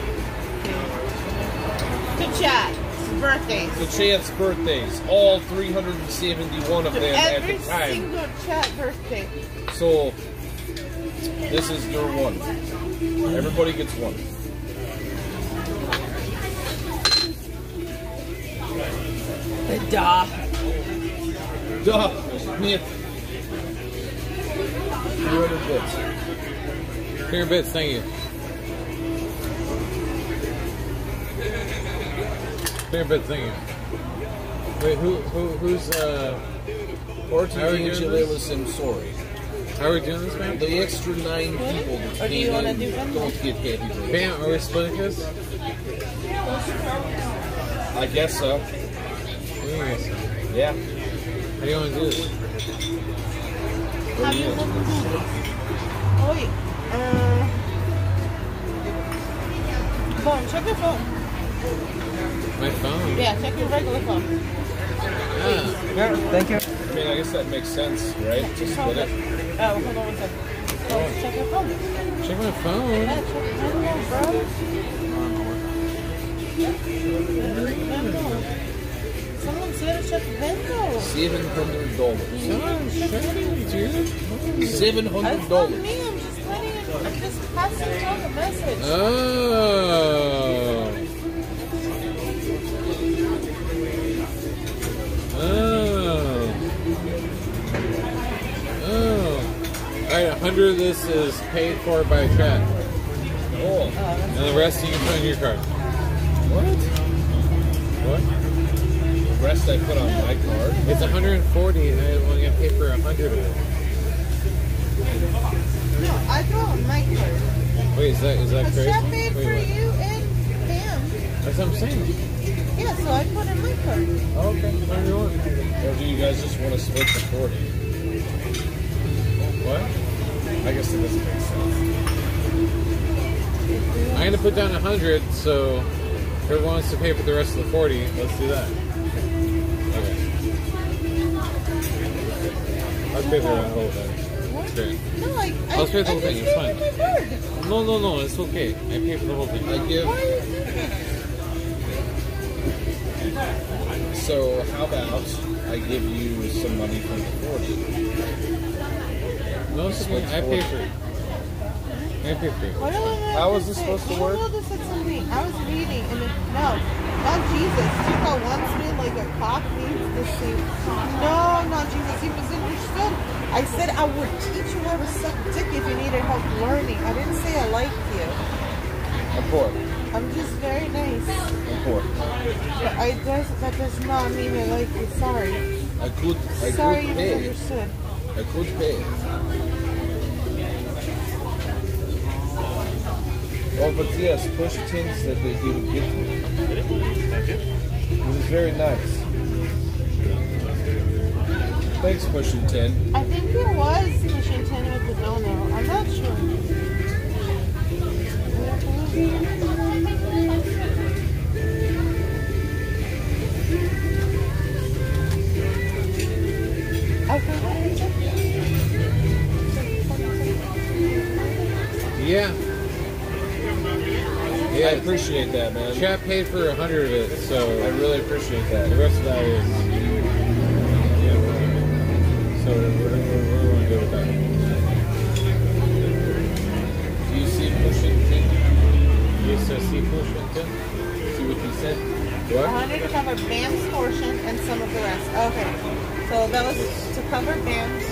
To chat. Birthdays. The chat's birthdays, all 371 of To them at every the time. single chat birthday. So This is your one. Everybody gets one. Duh. Duh. Me. 300 bits. Here bits, thank you. Here bits, thank you. Wait, who who who's uh How are we RTG doing Chile this? I'm sorry. how are we doing this, man? The extra nine people that Or do you came wanna in do Venmo? don't get happy birthday. Bam, are we splitting this? I guess so. What do you guys think? Yeah. How do you want to do this? Have you moved to Hoy. Uh, phone, check your phone. My phone? Yeah, check your regular phone. Yeah. yeah, thank you. I mean, I guess that makes sense, right? Yeah, Just split it. Oh, hold on one second. Oh. Check your phone. Check my phone? Yeah, check your phone, bro. Yeah. $700. $700. $700. dollars me. I'm just letting it, I'm just passing along a message. Oh. Oh. Oh. Alright, A 100 of this is paid for by chat. Cool. Oh, and the rest you can put in your card. What? What? Rest I put on my card. It's 140 and I only get paid for hundred of it. No, I throw on my card. Wait, is that is that crazy? Chef paid for what? you and Pam. That's what I'm saying. Yeah, so I put in my card. Oh, okay, whatever you want. Or do you guys just want to split the forty? What? I guess it doesn't make sense. I'm gonna put down hundred, so whoever wants to pay for the rest of the forty, let's do that. Pay for the whole thing. Great. No, like, I, I'll pay for the whole thing, it's gave you my card. No, no, no, it's okay. I pay for the whole thing. I give. Why are you doing that? So how about I give you some money from the forty? No, it's okay. I pay for it. I pay for it. What do I How have this supposed to You work? know this is. I was reading, and it, no, not Jesus. Chico wants me like a cock needs to see. No, not Jesus. He misunderstood. I said I would teach you how to suck dick if you needed help learning. I didn't say I liked you. I'm poor. I'm just very nice. I'm poor. But I does that does not mean I like you. Sorry. I could. I Sorry you could pay. misunderstood. I could pay. Oh, but yes, Push Tin said that he would give me. You. It was very nice. Thanks, Push Tin. I think it was pushing 10 with the dono. I'm not sure. Yeah. Yeah, I appreciate that, man. Chat paid for a hundred of it, so I really appreciate that. the rest of that is. Yes, I see push it too. See what he said? What? 100 to cover BAM's portion and some of the rest. Okay. So that was to cover BAM's.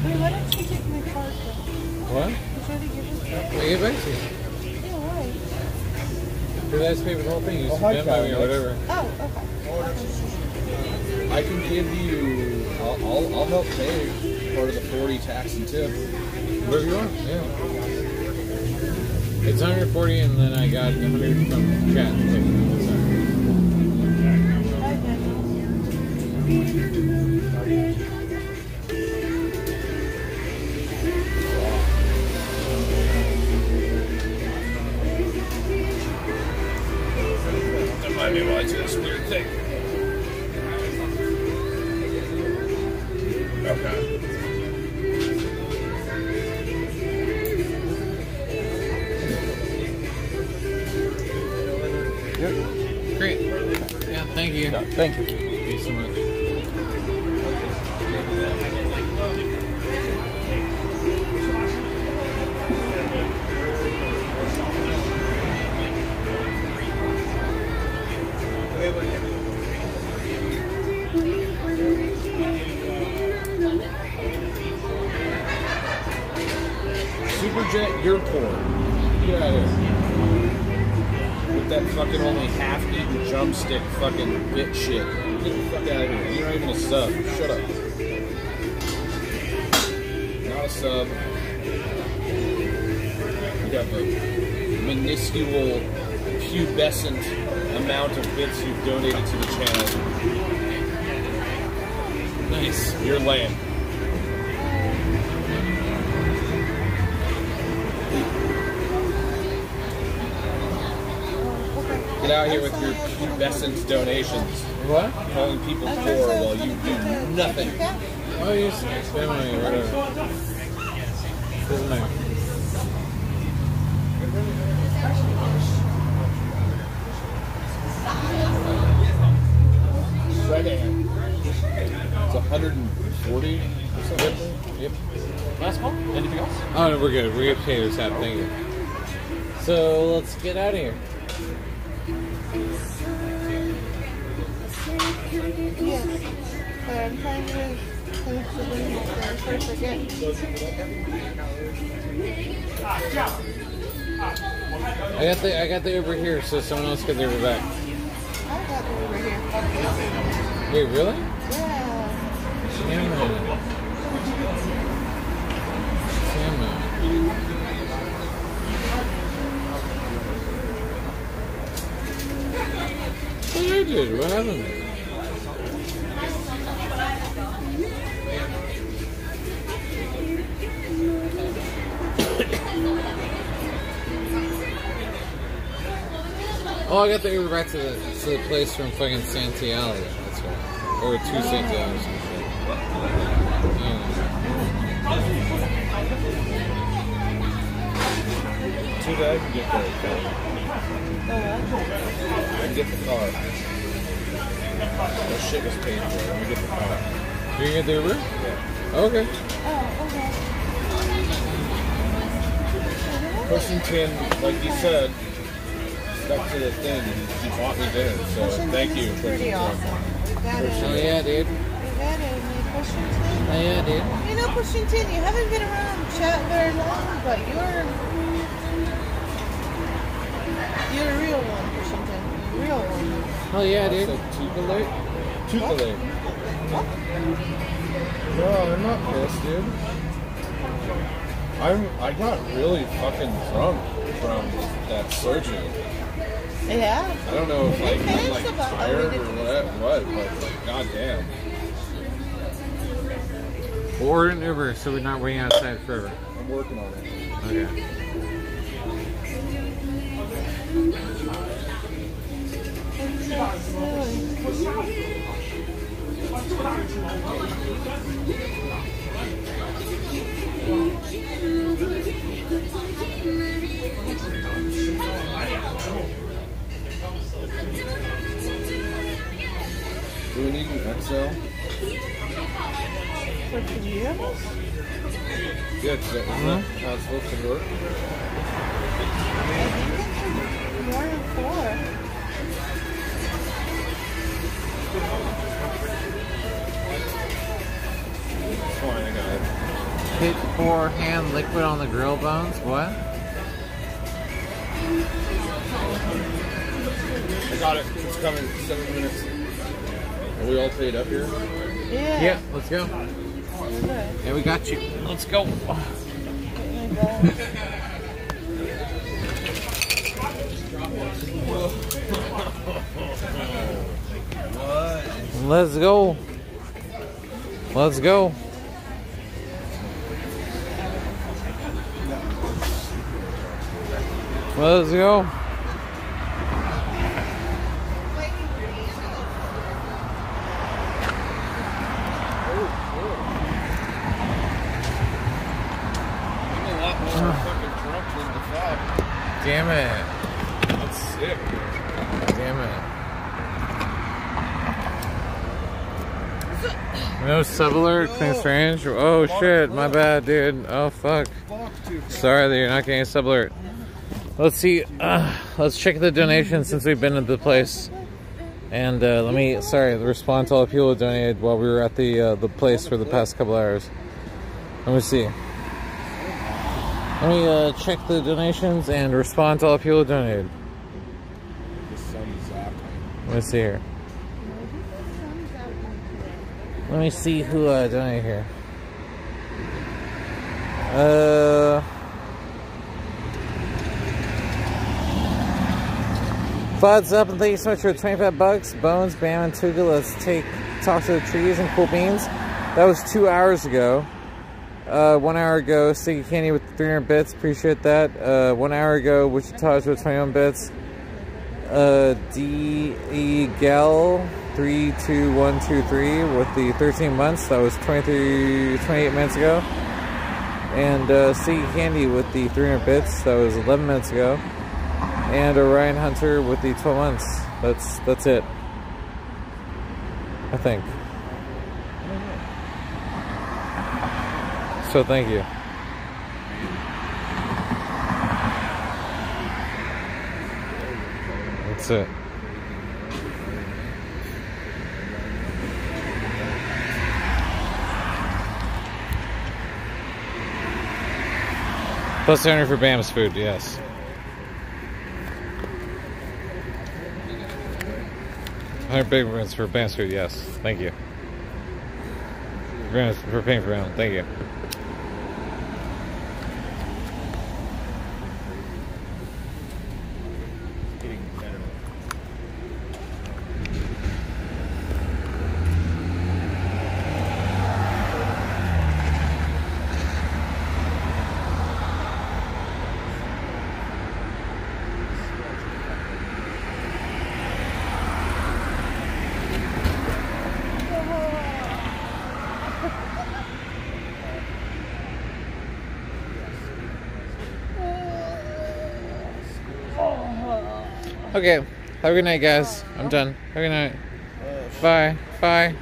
Wait, why don't you take my card though? What? You tried to give it to me. I get back to you. Yeah, why? Because I just paid for the whole thing. You Oh, just hi, me or whatever. Oh, okay. I can give you. I'll, I'll, I'll help pay part of the 40 tax and tip. Whatever you want. Yeah. It's 140, and then I got 100 from chat. So, thank you. Pubescent amount of bits you've donated to the channel. Nice. You're lame. Get out here with your pubescent donations. What? Calling people poor while you do nothing. Oh, you spend money or whatever. Doesn't matter. Oh, no, we're good. We're good. Potatoes tap. Thank you. So let's get out of here. Yes. But I'm trying to finish the window before I got the I got the Uber here, so someone else get the Uber back. I got it over here. Wait, really? Oh, I got the Uber back to the to the place from fucking Santiago. That's right, or to Santiago. or some shit. Yeah. Too bad I can get there. I can get the car. That shit was paid for. Let me get the car. You can get the Uber? Yeah. Okay. Oh, okay. Pushington, like you said, stuck to the thing and he bought me there. So Washington thank you, is pretty Pushington. awesome. We got it. Oh yeah, dude. We got it. Washington. Oh yeah, dude. You know, Pushington, you haven't been around chat very long, but you're you're a real one, Pushington. A real one. Oh yeah, dude. So Tupelo? Tupelo. No, I'm not pissed, dude. I'm I got really fucking drunk from that surgery. Yeah. I don't know if like I'm like tired or didn't- what, what, but goddamn. We'll order an Uber so we're not waiting outside forever. I'm working on it. Okay. Do we need an XL? For you? Yeah, 'cause that- isn't that how it's supposed to work? I think it's more than four. It's fine, I got it. Pit pour hand liquid on the grill bones. What? I got it. It's coming. Seven minutes. Are we all paid up here? Yeah. Yeah, let's go. Good. Yeah, we got you. Let's go. Get my bag. Let's go. Let's go. Let's go. I'm a lot more fucking drunk than the thought. Damn it. That's sick. Damn it. No sub alert, thing strange. Oh shit, my bad, dude. Oh fuck. Sorry that you're not getting a sub alert. Let's see. Uh, let's check the donations since we've been at the place. And uh, let me, sorry, respond to all the people who donated while we were at the uh, the place for the past couple hours. Let me see. Let me uh, check the donations and respond to all the people who donated. The sun's out. Let me see here. Let me see who uh, donated here. Uh. Buds up and thank you so much for 25 bucks. Bones, Bam, and Tuca. Let's take talk to the trees and cool beans. That was two hours ago. Uh, one hour ago, Sticky Candy with 300 bits. Appreciate that. Uh, one hour ago, Wichita's with 21 bits. Uh, D E Gal 32123 with the 13 months. That was 23, 28 minutes ago. And uh, Sticky Candy with the 300 bits. That was 11 minutes ago and Orion Hunter with the 12 months. That's that's it. I think. So thank you. That's it. Plus 200 for Bam's food, yes. 100 big ones for Bam's food, yes. Thank you. For paying for round, thank you. Okay, have a good night, guys. I'm done. Have a good night. Bye. Bye.